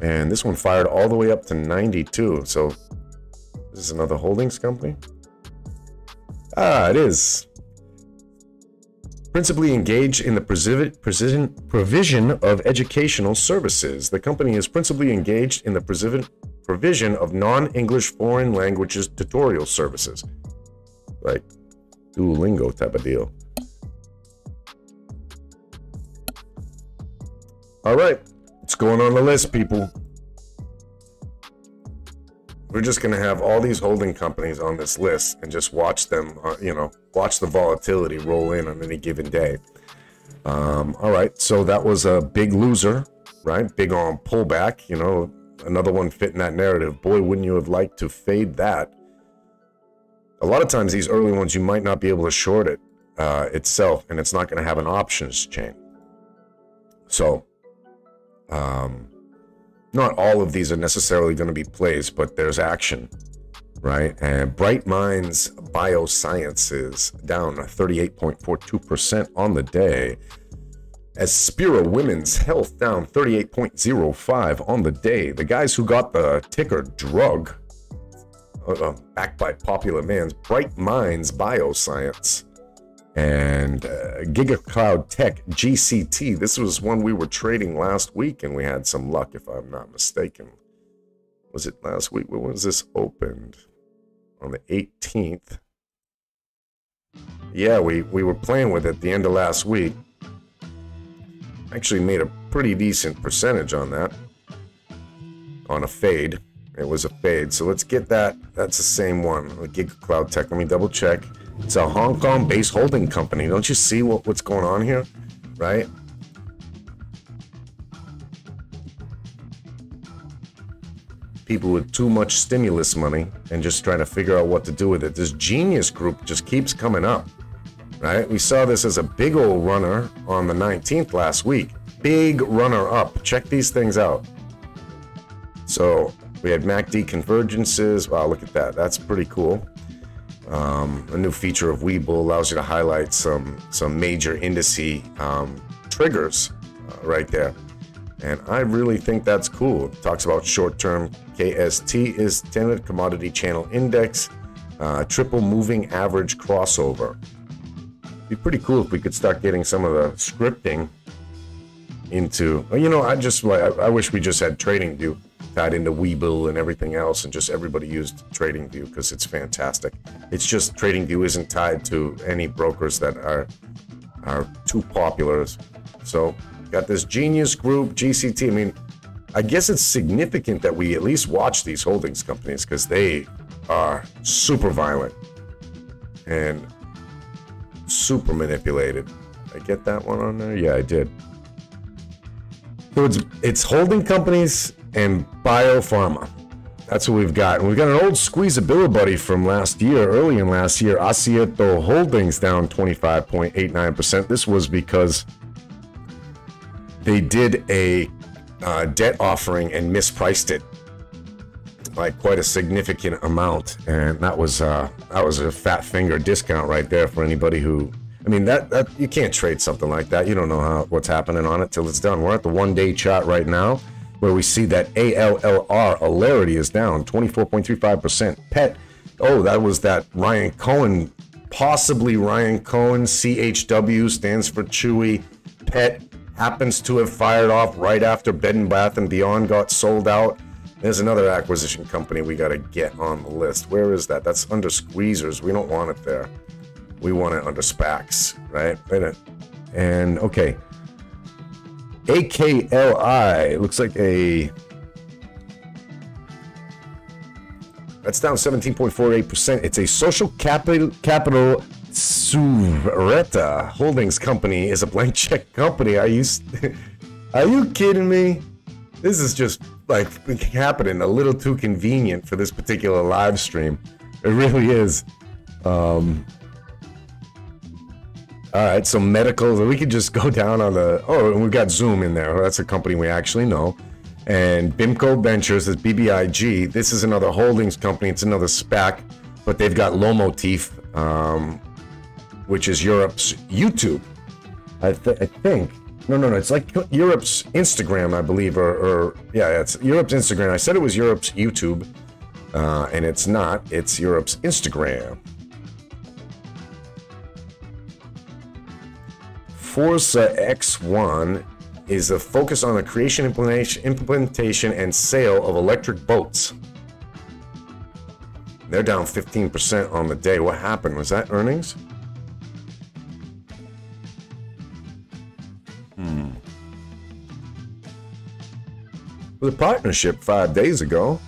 And this one fired all the way up to 92. So this is another holdings company. Ah, it is. Principally engaged in the provision of educational services. The company is principally engaged in the provision of non-English foreign languages tutorial services. Like Duolingo type of deal. All right. It's going on the list, people. We're just going to have all these holding companies on this list and just watch them, uh, you know, watch the volatility roll in on any given day. Um, all right, so that was a big loser, right? Big on pullback, you know, another one fitting that narrative. Boy, wouldn't you have liked to fade that? A lot of times, these early ones, you might not be able to short it uh, itself, and it's not going to have an options chain. So um, not all of these are necessarily going to be plays, but there's action, right? And Bright Minds Biosciences down 38.42% on the day. Aspira Women's Health down 38.05 on the day. The guys who got the ticker drug, uh backed by Popular Man's Bright Minds Bioscience and uh, GigaCloud Tech GCT. This was one we were trading last week, and we had some luck, if I'm not mistaken. Was it last week? When was this opened? On the 18th. Yeah, we, we were playing with it the end of last week. Actually made a pretty decent percentage on that. On a fade. It was a fade. So let's get that. That's the same one. GigaCloud Tech. Let me double check. It's a Hong Kong based holding company. Don't you see what, what's going on here? Right? People with too much stimulus money and just trying to figure out what to do with it. This Genius Group just keeps coming up, right? We saw this as a big old runner on the 19th last week. Big runner up. Check these things out. So we had MACD convergences. Wow, look at that. That's pretty cool. Um, a new feature of Webull allows you to highlight some some major indice um, triggers uh, right there. And I really think that's cool. It talks about short-term KST is standard commodity channel index, uh, triple moving average crossover. It'd be pretty cool if we could start getting some of the scripting into. You know, I just I, I wish we just had TradingView tied into Webull and everything else, and just everybody used TradingView because it's fantastic. It's just TradingView isn't tied to any brokers that are are too popular. So got this Genius Group, GCT. I mean, I guess it's significant that we at least watch these holdings companies because they are super violent and super manipulated. I get that one on there? Yeah, I did. So it's it's holding companies and biopharma. That's what we've got. And we've got an old squeezability buddy from last year, early in last year. Acieto Holdings down 25.89%. This was because they did a uh, debt offering and mispriced it like quite a significant amount, and that was uh, that was a fat finger discount right there for anybody who. I mean that that you can't trade something like that. You don't know how what's happening on it till it's done. We're at the one day chart right now where we see that ALLR, Allarity, is down 24.35%. PET, oh, that was that Ryan Cohen, possibly Ryan Cohen, CHW stands for Chewy. PET happens to have fired off right after Bed and Bath and Beyond got sold out. There's another acquisition company we got to get on the list. Where is that? That's under Squeezers. We don't want it there. We want it under SPACs, right? And okay, AKLI looks like a. That's down 17.48%. It's a social capital capital Suvretta Holdings Company is a blank check company. Are you (laughs) are you kidding me? This is just like happening a little too convenient for this particular live stream. It really is. Um, all right, so medical, we could just go down on the. Oh, and we've got Zoom in there. That's a company we actually know. And Vinco Ventures is BBIG. This is another holdings company. It's another SPAC, but they've got Lomotif, um, which is Europe's YouTube. I, th- I, think. No, no, no. It's like Europe's Instagram, I believe, or, or yeah, it's Europe's Instagram. I said it was Europe's YouTube, uh, and it's not. It's Europe's Instagram. Forza X1 is a focus on the creation, implementation, and sale of electric boats. They're down 15% on the day. What happened? Was that earnings? Hmm. With a partnership five days ago,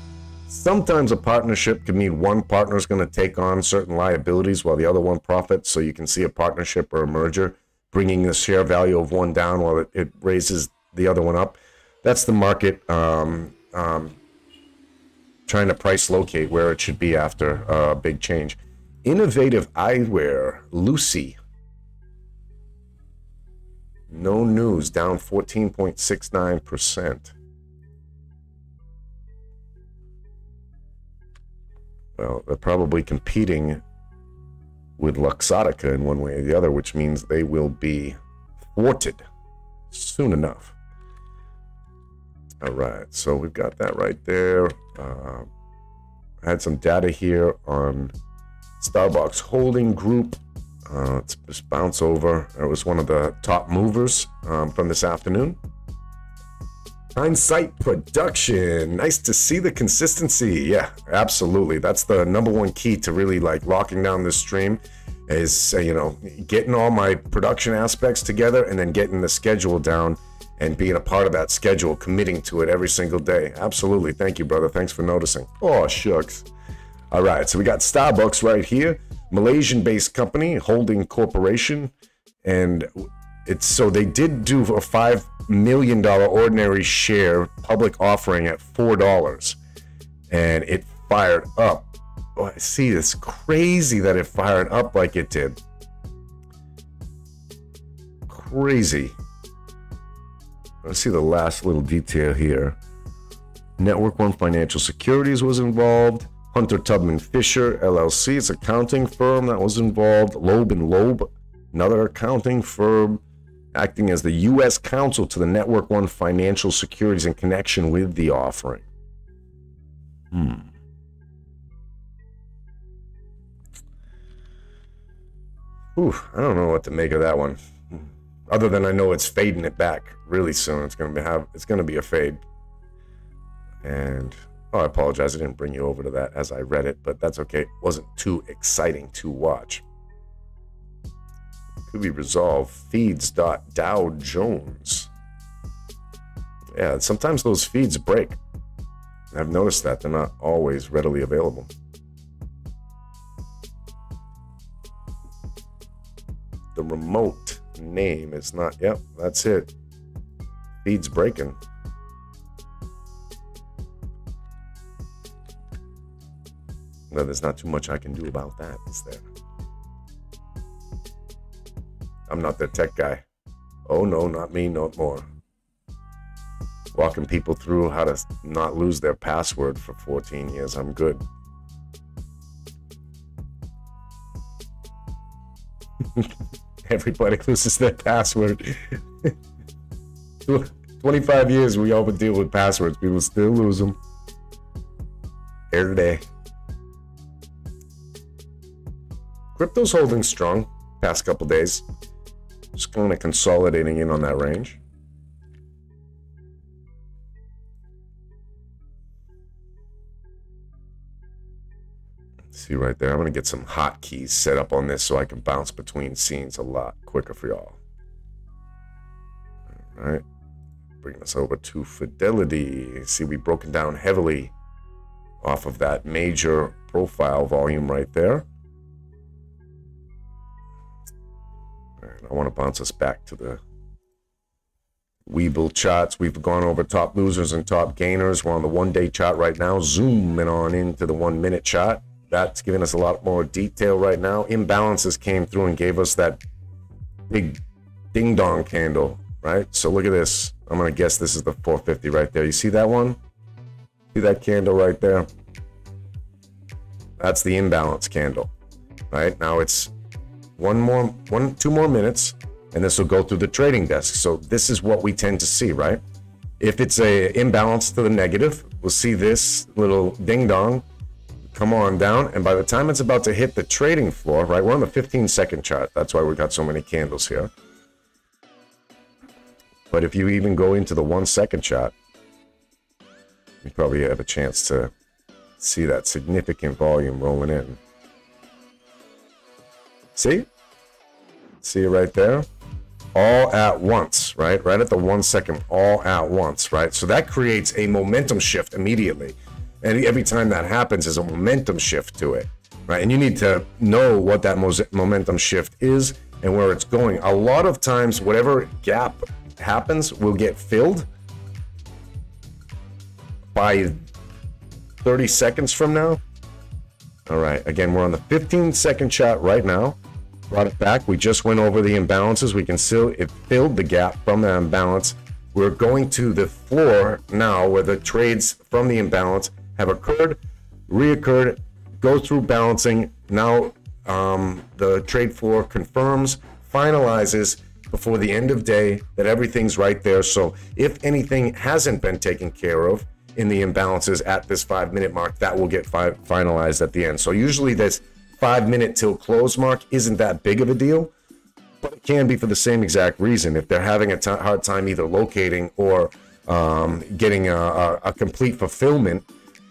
sometimes a partnership can mean one partner is going to take on certain liabilities while the other one profits. So you can see a partnership or a merger bringing the share value of one down while it, it raises the other one up. That's the market um, um, trying to price locate where it should be after a big change. Innovative eyewear, Lucy. No news, down 14.69%. Well, they're probably competing with Luxottica in one way or the other, which means they will be thwarted soon enough. All right, so we've got that right there. Uh, I had some data here on Starbox Holding Group. Uh, let's just bounce over. It was one of the top movers um, from this afternoon. Hindsight production. Nice to see the consistency. Yeah, absolutely. That's the number one key to really like locking down this stream is, uh, you know, getting all my production aspects together and then getting the schedule down and being a part of that schedule, committing to it every single day. Absolutely. Thank you, brother. Thanks for noticing. Oh, shucks. All right. So we got Starbox right here, Malaysian based company, holding corporation. And it's so they did do a five million dollar ordinary share public offering at four dollars, and it fired up. Oh, I see, it's crazy that it fired up like it did. Crazy. Let's see the last little detail here. Network One Financial Securities was involved. Hunter Taubman Fischer LLC, it's accounting firm that was involved. Loeb and Loeb, another accounting firm, acting as the U.S. counsel to the Network One Financial Securities in connection with the offering. Hmm. Ooh, I don't know what to make of that one. Other than I know it's fading it back really soon. It's gonna be have it's gonna be a fade. And oh, I apologize. I didn't bring you over to that as I read it, but that's okay. It wasn't too exciting to watch. Could be resolved. Feeds. Dow Jones. Yeah, sometimes those feeds break. I've noticed that they're not always readily available. The remote name is not, yep, that's it. Feed's breaking. Well, there's not too much I can do about that, is there? I'm not the tech guy. Oh no, not me, not more. Walking people through how to not lose their password for 14 years, I'm good. (laughs) Everybody loses their password. (laughs) 25 years we all been deal with passwords. People still lose them. Every day. Crypto's holding strong past couple days. Just kind of consolidating in on that range. See right there, I'm gonna get some hotkeys set up on this so I can bounce between scenes a lot quicker for y'all. All right, bring us over to Fidelity. See, we broken down heavily off of that major profile volume right there. I want to bounce us back to the Webull charts. We've gone over top losers and top gainers. We're on the one day chart right now, zooming on into the one minute chart. That's giving us a lot more detail right now. Imbalances came through and gave us that big ding dong candle, right? So look at this. I'm going to guess this is the 450 right there. You see that one? See that candle right there? That's the imbalance candle, right? Now it's one more, one, two more minutes, and this will go through the trading desk. So this is what we tend to see, right? If it's a imbalance to the negative, we'll see this little ding dong come on down. And by the time it's about to hit the trading floor, right? We're on the 15 second chart. That's why we got so many candles here. But if you even go into the one second chart, you probably have a chance to see that significant volume rolling in. See? See right there? All at once, right? Right at the one second, all at once, right? So that creates a momentum shift immediately. And every time that happens, is a momentum shift to it, right? And you need to know what that momentum shift is and where it's going. A lot of times, whatever gap happens will get filled by 30 seconds from now. All right, again, we're on the 15 second shot right now brought it back. We just went over the imbalances. We can still, it filled the gap from the imbalance. We're going to the floor now where the trades from the imbalance have occurred, reoccurred, go through balancing. Now um, the trade floor confirms, finalizes before the end of day that everything's right there. So if anything hasn't been taken care of in the imbalances at this five minute mark, that will get fi- finalized at the end. So usually this five minute till close mark isn't that big of a deal, but it can be for the same exact reason. If they're having a t- hard time either locating or um, getting a, a, a, complete fulfillment,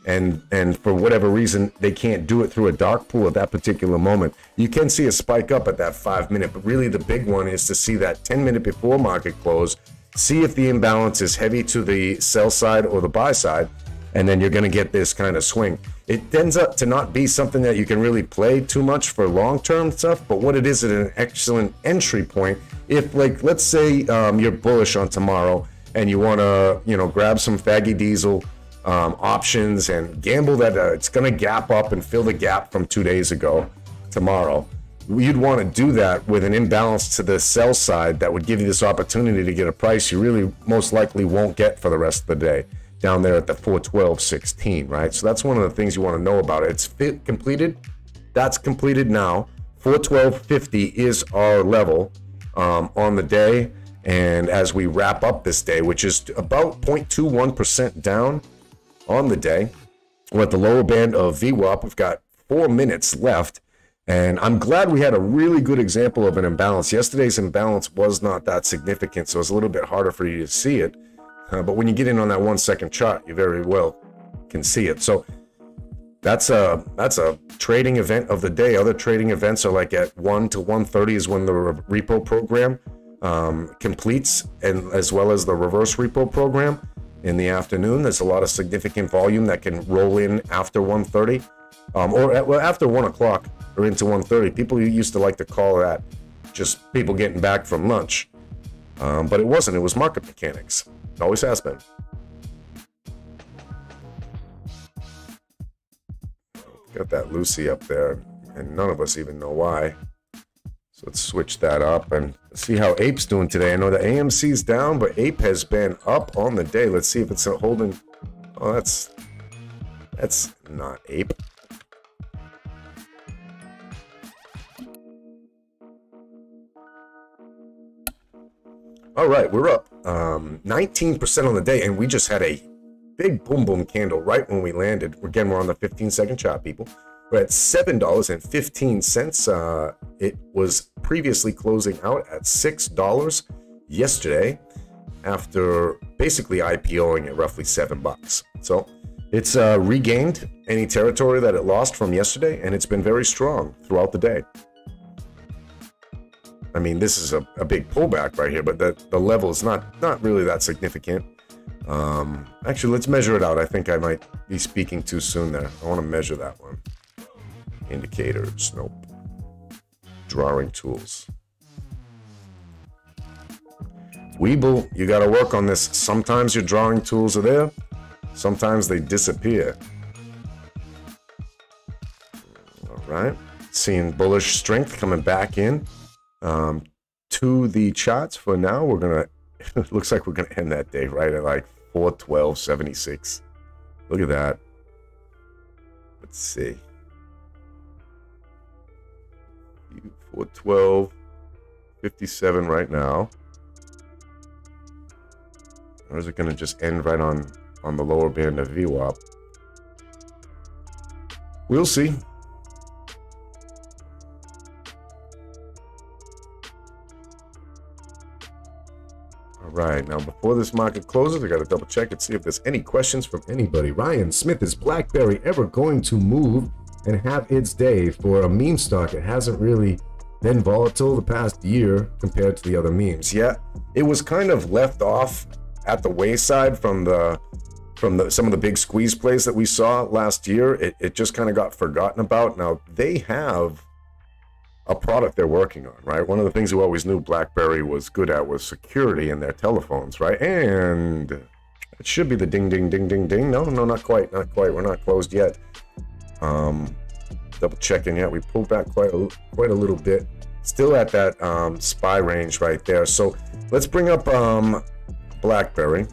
and and for whatever reason they can't do it through a dark pool at that particular moment, you can see a spike up at that five minute. But really, the big one is to see that 10 minute before market close, see if the imbalance is heavy to the sell side or the buy side, and then you're going to get this kind of swing. It tends up to not be something that you can really play too much for long term stuff, but what it is is an excellent entry point. If, like, let's say um, you're bullish on tomorrow and you want to, you know, grab some faggy diesel um, options and gamble that uh, it's going to gap up and fill the gap from two days ago tomorrow. You'd want to do that with an imbalance to the sell side that would give you this opportunity to get a price you really most likely won't get for the rest of the day down there at the 412.16, right? So that's one of the things you want to know about it. It's fit completed. That's completed now. 412.50 is our level um, on the day. And as we wrap up this day, which is about 0.21% down on the day, we're at the lower band of VWAP. We've got four minutes left. And I'm glad we had a really good example of an imbalance. Yesterday's imbalance was not that significant, so it's a little bit harder for you to see it. Uh, but when you get in on that one second chart, you very well can see it. So that's a that's a trading event of the day. Other trading events are like at one to 1:30 is when the repo program um, completes, and as well as the reverse repo program in the afternoon. There's a lot of significant volume that can roll in after 1:30, um, or at, well after one o'clock or into 1:30. People used to like to call that just people getting back from lunch, um, but it wasn't. It was market mechanics. Always has been. Got that Lucy up there, and none of us even know why. So let's switch that up and see how Ape's doing today. I know the AMC's down, but Ape has been up on the day. Let's see if it's holding. Oh, that's that's not Ape. All right, we're up um, 19% on the day, and we just had a big boom boom candle right when we landed. Again, we're on the 15 second chart, people. We're at $7.15. Uh, it was previously closing out at $6 yesterday after basically IPOing at roughly seven bucks. So it's uh, regained any territory that it lost from yesterday, and it's been very strong throughout the day. I mean, this is a, a big pullback right here, but the, the level is not, not really that significant. Um, actually, let's measure it out. I think I might be speaking too soon there. I want to measure that one. Indicators, nope. Drawing tools. Webull, you got to work on this. Sometimes your drawing tools are there. Sometimes they disappear. All right. Seeing bullish strength coming back in um, to the charts for now. We're gonna. (laughs) Looks like we're gonna end that day right at like 412.76. Look at that. Let's see. 412.57 right now. Or is it gonna just end right on on the lower band of VWAP? We'll see. Right. Now, before this market closes, I got to double check and see if there's any questions from anybody. Ryan Smith, is BlackBerry ever going to move and have its day for a meme stock? It hasn't really been volatile the past year compared to the other memes. Yeah, it was kind of left off at the wayside from the from the, some of the big squeeze plays that we saw last year. It, it just kind of got forgotten about. Now they have a product they're working on, right? One of the things we always knew BlackBerry was good at was security in their telephones, right? And it should be the ding, ding, ding, ding, ding. No, no, not quite, not quite. We're not closed yet. Um, double checking yet. We pulled back quite a, quite a little bit. Still at that um, SPY range right there. So let's bring up um, BlackBerry.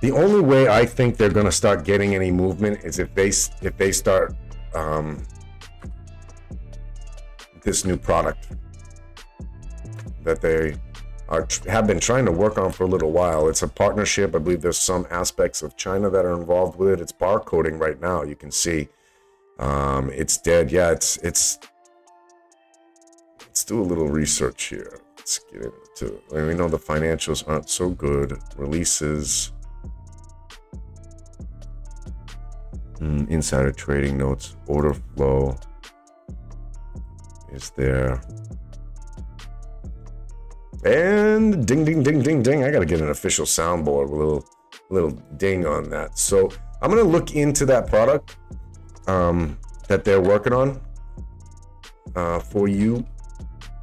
The only way I think they're going to start getting any movement is if they if they start um, this new product that they are have been trying to work on for a little while. It's a partnership. I believe there's some aspects of China that are involved with it. It's barcoding right now. You can see um, it's dead. Yeah, it's it's. Let's do a little research here. Let's get into it. We know the financials aren't so good. Releases. Mm, insider trading notes, order flow is there. And ding, ding, ding, ding, ding. I got to get an official soundboard with a little, little ding on that. So I'm going to look into that product um, that they're working on uh, for you,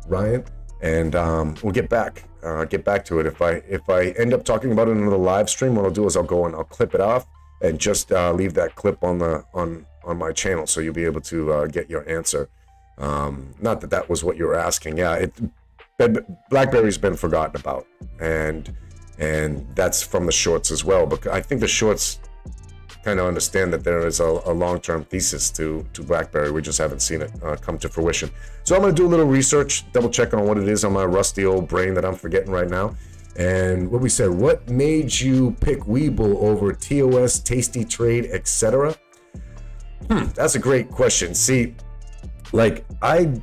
Ryan. And um, we'll get back uh, get back to it. If I if I end up talking about it in another live stream, what I'll do is I'll go and I'll clip it off and just uh, leave that clip on the on on my channel, so you'll be able to uh, get your answer. Um, not that that was what you were asking. Yeah, it BlackBerry's been forgotten about, and and that's from the shorts as well. But I think the shorts kind of understand that there is a, a long-term thesis to to BlackBerry. We just haven't seen it uh, come to fruition. So I'm going to do a little research, double check on what it is on my rusty old brain that I'm forgetting right now. And what we said, what made you pick Webull over TOS, Tasty Trade, etc.? Hmm, that's a great question. See, like I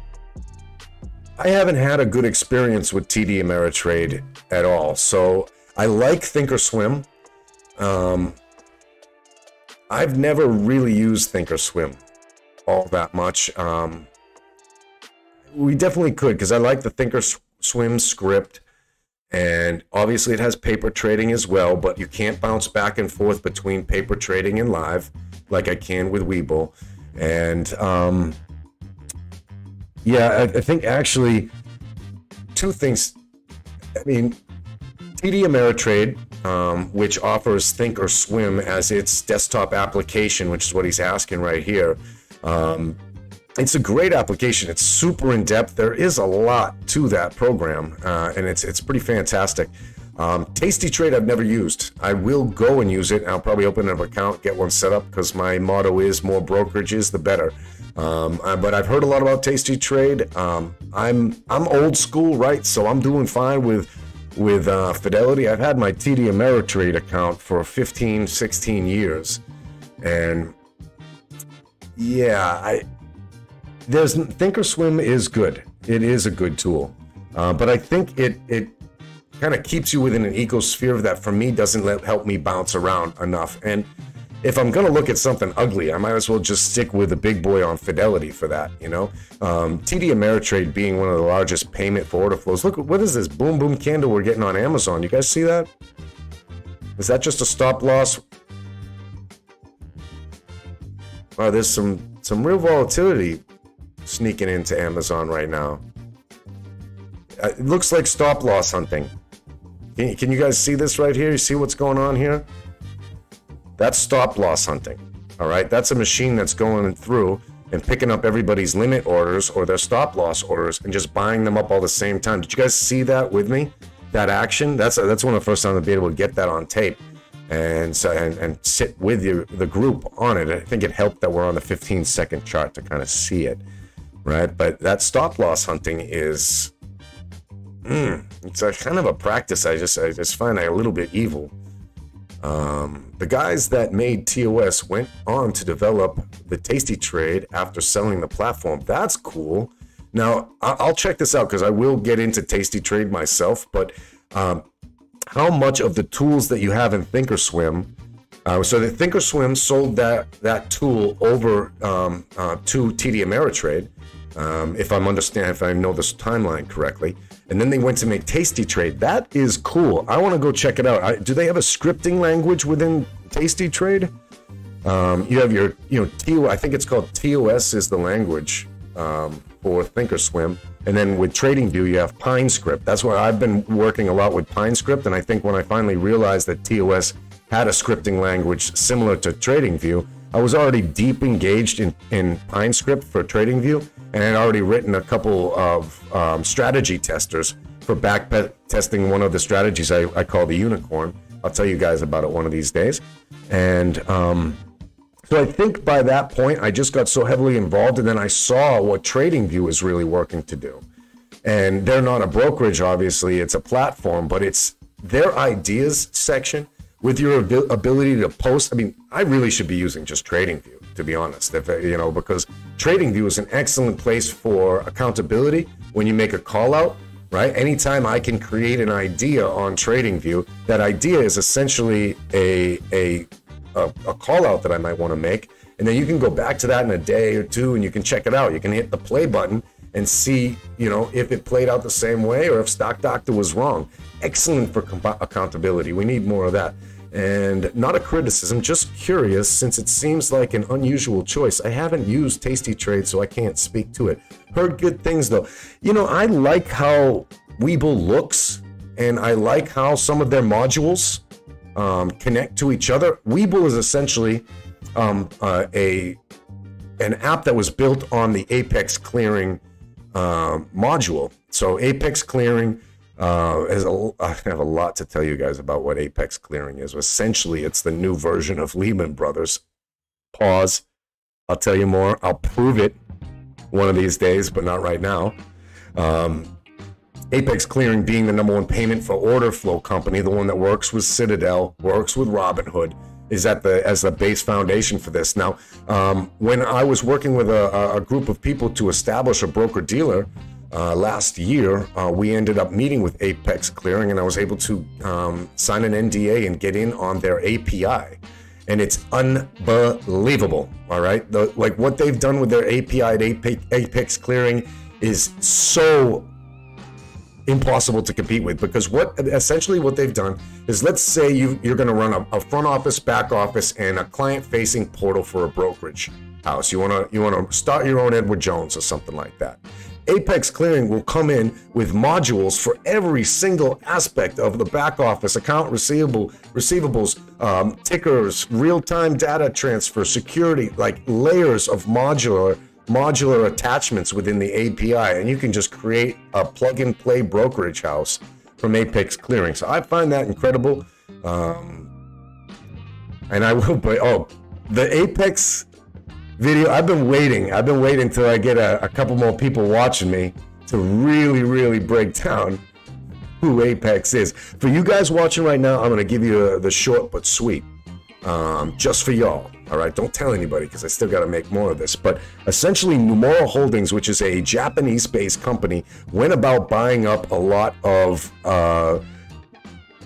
I haven't had a good experience with TD Ameritrade at all. So I like Thinkorswim. Um, I've never really used Thinkorswim all that much. Um, we definitely could because I like the Thinkorswim script. And obviously, it has paper trading as well, but you can't bounce back and forth between paper trading and live like I can with Webull. And um, yeah, I, I think actually two things. I mean, TD Ameritrade, um, which offers Thinkorswim as its desktop application, which is what he's asking right here. Um, it's a great application. It's super in depth. There is a lot to that program, uh, and it's it's pretty fantastic. Um, Tasty Trade I've never used. I will go and use it. I'll probably open an account, get one set up because my motto is more brokerages, the better. Um, uh, but I've heard a lot about Tasty Trade. Um, I'm I'm old school, right? So I'm doing fine with with uh, Fidelity. I've had my TD Ameritrade account for 15, 16 years, and yeah, I there's Thinkorswim is good. It is a good tool, uh, but I think it it kind of keeps you within an ecosphere that for me doesn't let, help me bounce around enough. And if I'm gonna look at something ugly, I might as well just stick with the big boy on Fidelity for that. You know, um, TD Ameritrade being one of the largest payment for order flows. Look, what is this boom boom candle we're getting on Amazon? You guys see that? Is that just a stop loss? Oh, there's some some real volatility sneaking into Amazon right now. Uh, it looks like stop loss hunting. Can you guys see this right here? You see what's going on here? That's stop loss hunting. All right, that's a machine that's going through and picking up everybody's limit orders or their stop loss orders and just buying them up all the same time. Did you guys see that with me? That action? That's that's one of the first times I've been able to get that on tape and so and, and sit with you the group on it. I think it helped that we're on the 15 second chart to kind of see it, right? But that stop loss hunting is mm, it's a kind of a practice. I just I just find a little bit evil. Um, the guys that made TOS went on to develop the Tasty Trade after selling the platform. That's cool. Now I'll check this out because I will get into Tasty Trade myself. But um, how much of the tools that you have in Thinkorswim? Uh, so the Thinkorswim sold that that tool over um, uh, to TD Ameritrade, um, if I'm understand if I know this timeline correctly and then they went to make Tasty Trade. That is cool. I want to go check it out. I, do they have a scripting language within Tasty Trade? Um, you have your, you know, T. I think it's called TOS is the language um, for Thinkorswim, and then with TradingView you have PineScript. That's why I've been working a lot with PineScript, and I think when I finally realized that TOS had a scripting language similar to TradingView, I was already deep engaged in, in PineScript for TradingView, and had already written a couple of um, strategy testers for back testing one of the strategies I, I, call the unicorn. I'll tell you guys about it one of these days. And um, so I think by that point, I just got so heavily involved, and then I saw what TradingView is really working to do. And they're not a brokerage, obviously, it's a platform, but it's their ideas section with your ability to post. I mean, I really should be using just TradingView to be honest. If uh, you know, because TradingView is an excellent place for accountability when you make a call out. Right. Anytime I can create an idea on TradingView, that idea is essentially a a a, a call out that I might want to make, and then you can go back to that in a day or two, and you can check it out. You can hit the play button and see, you know, if it played out the same way or if Stock Docta' was wrong. Excellent for comp- accountability. We need more of that and not a criticism, just curious since it seems like an unusual choice. I haven't used Tasty Trade, so I can't speak to it. Heard good things though. You know, I like how Webull looks. and I like how some of their modules um, connect to each other. Webull is essentially um, uh, a an app that was built on the Apex Clearing uh, module. So Apex Clearing uh, a, I have a lot to tell you guys about what Apex Clearing is. Essentially, it's the new version of Lehman Brothers. Pause. I'll tell you more. I'll prove it one of these days, but not right now. Um, Apex Clearing being the number one payment for order flow company, the one that works with Citadel, works with Robinhood, is at the as the base foundation for this. Now, um, when I was working with a, a, group of people to establish a broker dealer uh, last year, uh, we ended up meeting with Apex Clearing, and I was able to um, sign an NDA and get in on their API. And it's unbelievable. All right, the, like what they've done with their API at Apex Clearing is so impossible to compete with because what essentially what they've done is let's say you you're going to run a, a, front office back office and a client facing portal for a brokerage house you want to you want to start your own edward jones or something like that apex clearing will come in with modules for every single aspect of the back office account receivable receivables um, tickers real-time data transfer security like layers of modular modular attachments within the API, and you can just create a plug and play brokerage house from Apex Clearing. So I find that incredible. Um, and I will, but oh, the Apex video, I've been waiting. I've been waiting until I get a, a couple more people watching me to really, really break down who Apex is. For you guys watching right now, I'm going to give you a, the short but sweet um, just for y'all. All right, don't tell anybody because I still got to make more of this. But essentially, Nomura Holdings, which is a Japanese based company, went about buying up a lot of uh,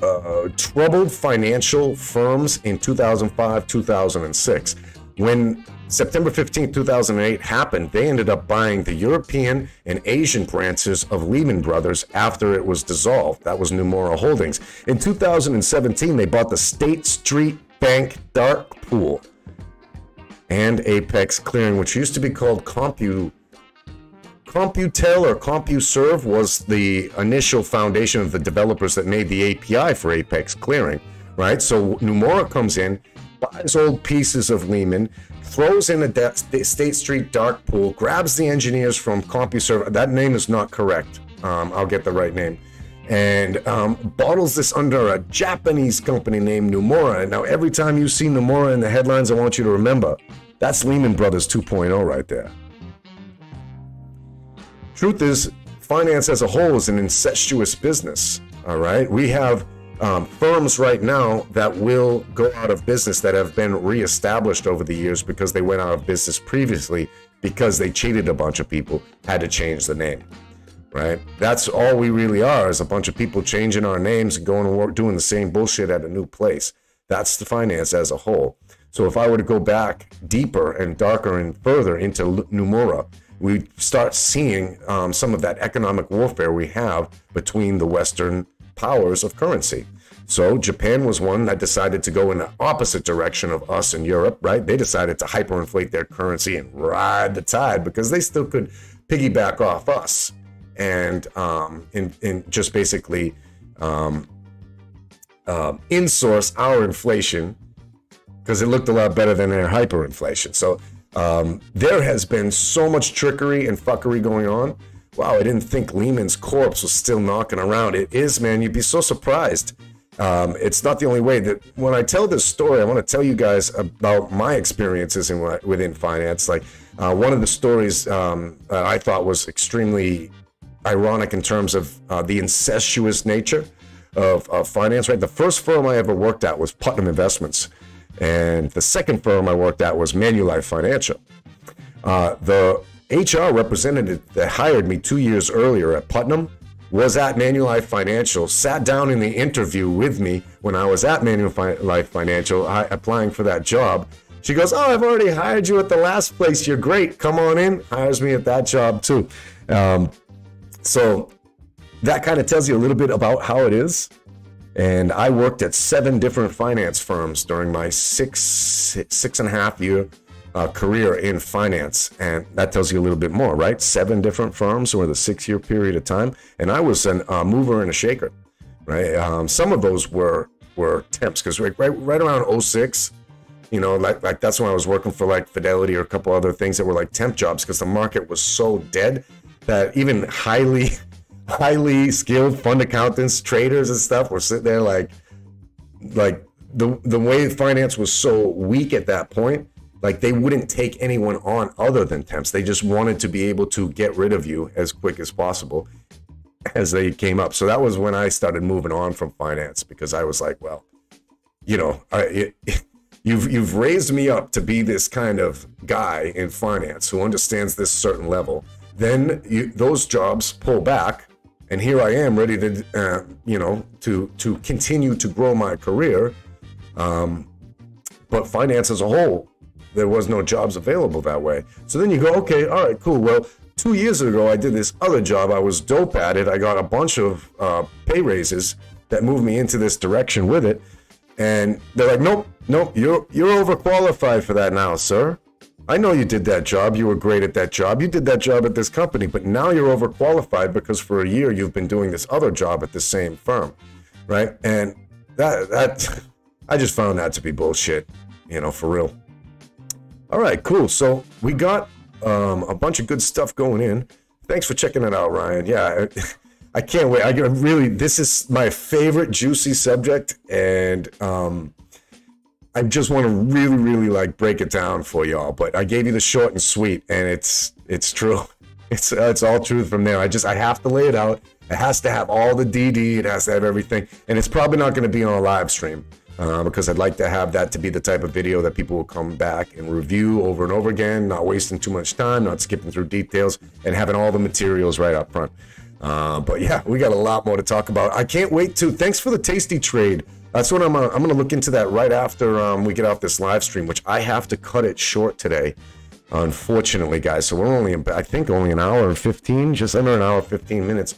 uh, troubled financial firms in 2005, 2006. When September 15, 2008 happened, they ended up buying the European and Asian branches of Lehman Brothers after it was dissolved. That was Nomura Holdings. In 2017, they bought the State Street Bank Dark Pool and Apex Clearing, which used to be called Compu. Computel or CompuServe was the initial foundation of the developers that made the API for Apex Clearing, right? So Nomura comes in, buys old pieces of Lehman, throws in a State Street dark pool, grabs the engineers from CompuServe. That name is not correct. Um, I'll get the right name and um, bottles this under a Japanese company named Nomura. Now, every time you see Nomura in the headlines, I want you to remember that's Lehman Brothers 2.0 right there. Truth is, finance as a whole is an incestuous business. All right, we have um, firms right now that will go out of business that have been reestablished over the years because they went out of business previously because they cheated a bunch of people, had to change the name right? That's all we really are is a bunch of people changing our names and going to work doing the same bullshit at a new place. That's the finance as a whole. So if I were to go back deeper and darker and further into Nomura we start seeing um, some of that economic warfare we have between the Western powers of currency. So Japan was one that decided to go in the opposite direction of us in Europe, right? They decided to hyperinflate their currency and ride the tide because they still could piggyback off us and um, just basically um, uh, insource our inflation because it looked a lot better than their hyperinflation. So um, there has been so much trickery and fuckery going on. Wow, I didn't think Lehman's corpse was still knocking around. It is, man. You'd be so surprised. Um, it's not the only way that when I tell this story, I want to tell you guys about my experiences in within finance. Like uh, one of the stories um, I thought was extremely ironic in terms of uh, the incestuous nature of, of finance, right? The first firm I ever worked at was Putnam Investments. And the second firm I worked at was Manulife Financial. Uh, the HR representative that hired me two years earlier at Putnam was at Manulife Financial, sat down in the interview with me when I was at Manulife Financial applying for that job. She goes, Oh, I've already hired you at the last place. You're great. Come on in. Hires me at that job too. Um, so that kind of tells you a little bit about how it is. And I worked at seven different finance firms during my six six and a half year uh, career in finance, and that tells you a little bit more, right? Seven different firms over the six year period of time, and I was a uh, mover and a shaker. right? Um, some of those were were temps because right, right right around 06, you know, like like that's when I was working for like Fidelity or a couple other things that were like temp jobs because the market was so dead that even highly (laughs) highly skilled fund accountants, traders and stuff were sitting there like like the the way finance was so weak at that point, like they wouldn't take anyone on other than temps. They just wanted to be able to get rid of you as quick as possible as they came up. So that was when I started moving on from finance because I was like, well, you know, I, (laughs) it, you've you've raised me up to be this kind of guy in finance who understands this certain level. Then you, those jobs pull back, and here I am ready to, uh, you know, to to continue to grow my career. Um, but finance as a whole, there was no jobs available that way. So then you go, okay, all right, cool. Well, two years ago, I did this other job. I was dope at it. I got a bunch of uh, pay raises that moved me into this direction with it. And they're like, nope, nope, you're you're overqualified for that now, sir. I know you did that job. You were great at that job. You did that job at this company, but now you're overqualified because for a year you've been doing this other job at the same firm, right? And that that (laughs) I just found that to be bullshit, you know, for real. All right, cool. So we got um, a bunch of good stuff going in. Thanks for checking it out, Ryan. Yeah, I, (laughs) I can't wait. I really, this is my favorite juicy subject, and um, I just want to really, really like break it down for y'all. But I gave you the short and sweet, and it's it's true. (laughs) It's it's all truth from there. I just I have to lay it out. It has to have all the DD. It has to have everything, and it's probably not going to be on a live stream uh, because I'd like to have that to be the type of video that people will come back and review over and over again, not wasting too much time, not skipping through details, and having all the materials right up front. Uh, but yeah, we got a lot more to talk about. I can't wait to. Thanks for the tasty trade. That's what I'm. Uh, I'm going to look into that right after um, we get off this live stream, which I have to cut it short today. Unfortunately, guys. So we're only, I think, only an hour and 15, just under an hour 15 minutes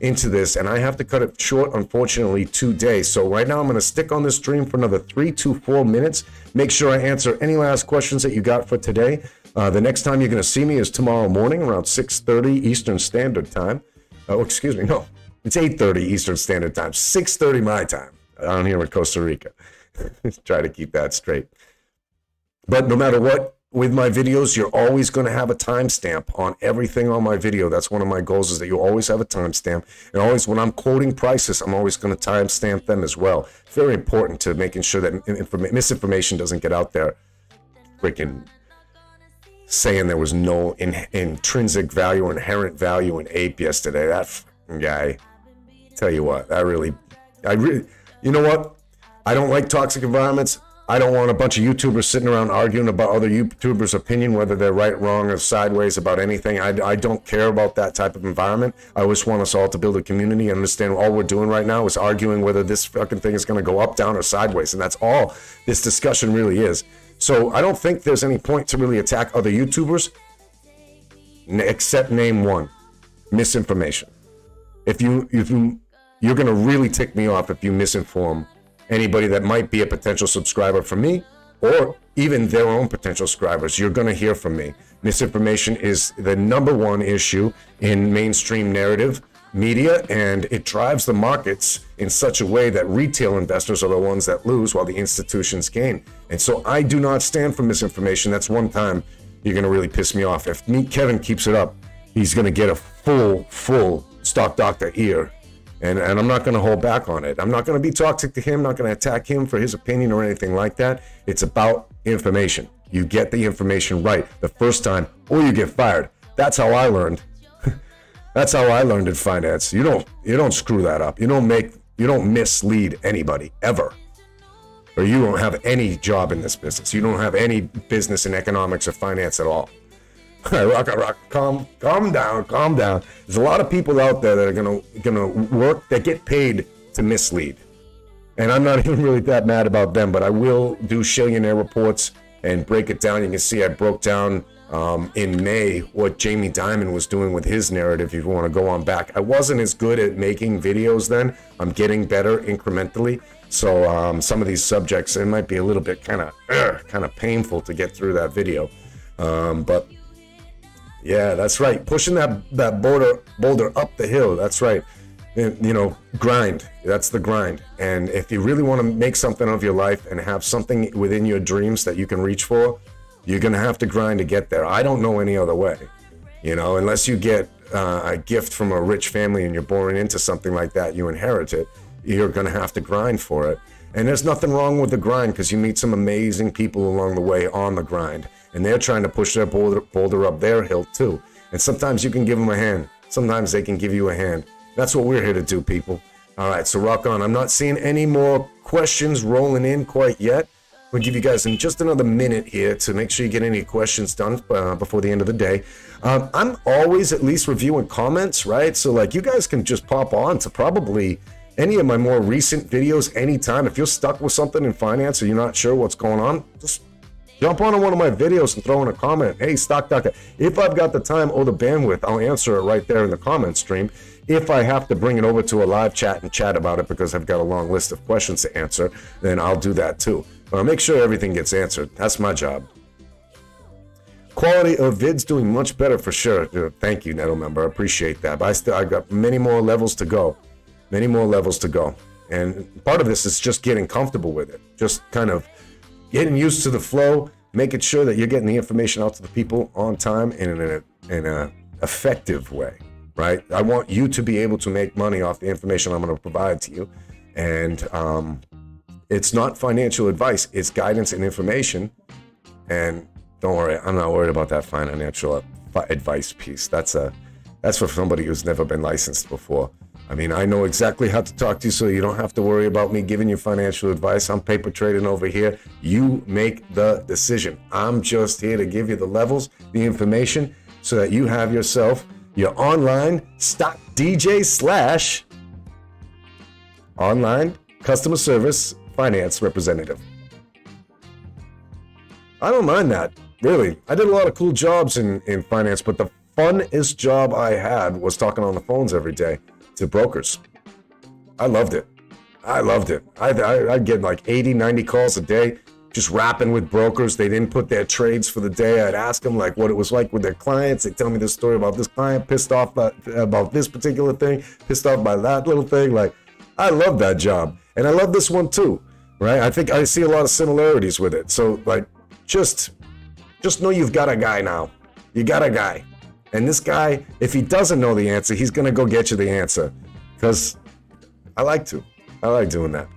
into this, and I have to cut it short, unfortunately, today. So right now, I'm going to stick on this stream for another three to four minutes. Make sure I answer any last questions that you got for today. Uh, the next time you're going to see me is tomorrow morning around 6:30 Eastern Standard Time. Oh, excuse me, no, it's 8:30 Eastern Standard Time, 6:30 my time down here in Costa Rica. (laughs) Try to keep that straight. But no matter what, with my videos, you're always going to have a timestamp on everything on my video. That's one of my goals is that you always have a timestamp. And always when I'm quoting prices, I'm always going to timestamp them as well. It's very important to making sure that misinformation doesn't get out there. Freaking saying there was no in- intrinsic value or inherent value in ape yesterday. That guy, tell you what, I really, I really, you know what? I don't like toxic environments. I don't want a bunch of YouTubers sitting around arguing about other YouTubers' opinion, whether they're right, wrong, or sideways about anything. I, I don't care about that type of environment. I just want us all to build a community and understand all we're doing right now is arguing whether this fucking thing is going to go up, down, or sideways. And that's all this discussion really is. So I don't think there's any point to really attack other YouTubers, except name one misinformation. If you, if you, you're going to really tick me off if you misinform anybody that might be a potential subscriber for me or even their own potential subscribers. You're going to hear from me. Misinformation is the number one issue in mainstream narrative media, and it drives the markets in such a way that retail investors are the ones that lose while the institutions gain. And so I do not stand for misinformation. That's one time you're going to really piss me off. If me, Kevin keeps it up, he's going to get a full, full stock doctor ear and, and I'm not going to hold back on it. I'm not going to be toxic to him, not going to attack him for his opinion or anything like that. It's about information. You get the information right the first time, or you get fired. That's how I learned. (laughs) That's how I learned in finance. You don't you don't screw that up. You don't make you don't mislead anybody ever. Or you don't have any job in this business. You don't have any business in economics or finance at all. (laughs) rock, rock, calm, calm down, calm down. There's a lot of people out there that are gonna gonna work that get paid to mislead, and I'm not (laughs) even really that mad about them. But I will do Shillionaire reports and break it down. You can see I broke down um, in May what Jamie Dimon was doing with his narrative. If you want to go on back, I wasn't as good at making videos then. I'm getting better incrementally. So um, some of these subjects it might be a little bit kind of kind of painful to get through that video, um, but yeah, that's right. Pushing that that boulder boulder up the hill. That's right. you know, grind. That's the grind. And if you really want to make something of your life and have something within your dreams that you can reach for, you're to have to grind to get there. I don't know any other way. You know, unless you get uh, a gift from a rich family and you're born into something like that, you inherit it, you're to have to grind for it. And there's nothing wrong with the grind because you meet some amazing people along the way on the grind. And they're trying to push their boulder, boulder up their hill too. And sometimes you can give them a hand. Sometimes they can give you a hand. That's what we're here to do, people. All right, so rock on. I'm not seeing any more questions rolling in quite yet. We'll give you guys in just another minute here to make sure you get any questions done uh, before the end of the day. Um, I'm always at least reviewing comments, right? So, like, you guys can just pop on to probably any of my more recent videos anytime. If you're stuck with something in finance or you're not sure what's going on, just jump on to one of my videos and throw in a comment. Hey, Stock Docta', if I've got the time or the bandwidth, I'll answer it right there in the comment stream. If I have to bring it over to a live chat and chat about it because I've got a long list of questions to answer, then I'll do that too. But make sure everything gets answered. That's my job. Quality of vids doing much better for sure. Uh, thank you, Nettle member. I appreciate that. But I still I've got many more levels to go many more levels to go. And part of this is just getting comfortable with it, just kind of getting used to the flow, making sure that you're getting the information out to the people on time and in an in a effective way, right? I want you to be able to make money off the information I'm going to provide to you, and um, it's not financial advice; it's guidance and information. And don't worry, I'm not worried about that financial advice piece. That's a that's for somebody who's never been licensed before. I mean, I know exactly how to talk to you, so you don't have to worry about me giving you financial advice. I'm paper trading over here. You make the decision. I'm just here to give you the levels, the information, so that you have yourself your online stock DJ slash online customer service finance representative. I don't mind that, really. I did a lot of cool jobs in, in finance, but the funnest job I had was talking on the phones every day to brokers. I loved it. I loved it. I, I, I'd get like 80, 90 calls a day just rapping with brokers. They didn't put their trades for the day. I'd ask them like what it was like with their clients. They'd tell me this story about this client pissed off about, about this particular thing, pissed off by that little thing. Like, I love that job, and I love this one too. Right? I think I see a lot of similarities with it. So like, just, just know you've got a guy now. You got a guy. And this guy, if he doesn't know the answer, he's going to go get you the answer. Because I like to. I like doing that.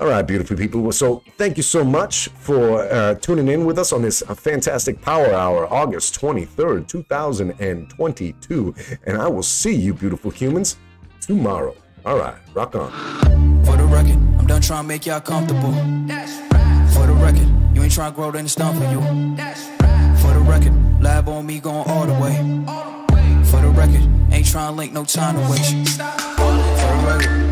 All right, beautiful people. So thank you so much for uh, tuning in with us on this uh, fantastic Power Hour, August 23rd, 2022. And I will see you, beautiful humans, tomorrow. All right, rock on. For the record, I'm done trying to make y'all comfortable. That's right. For the record, you ain't trying to grow, then it's done for you. That's right. For the record, lab on me going all the way. For the record, ain't trying to link, no time to waste. For the record.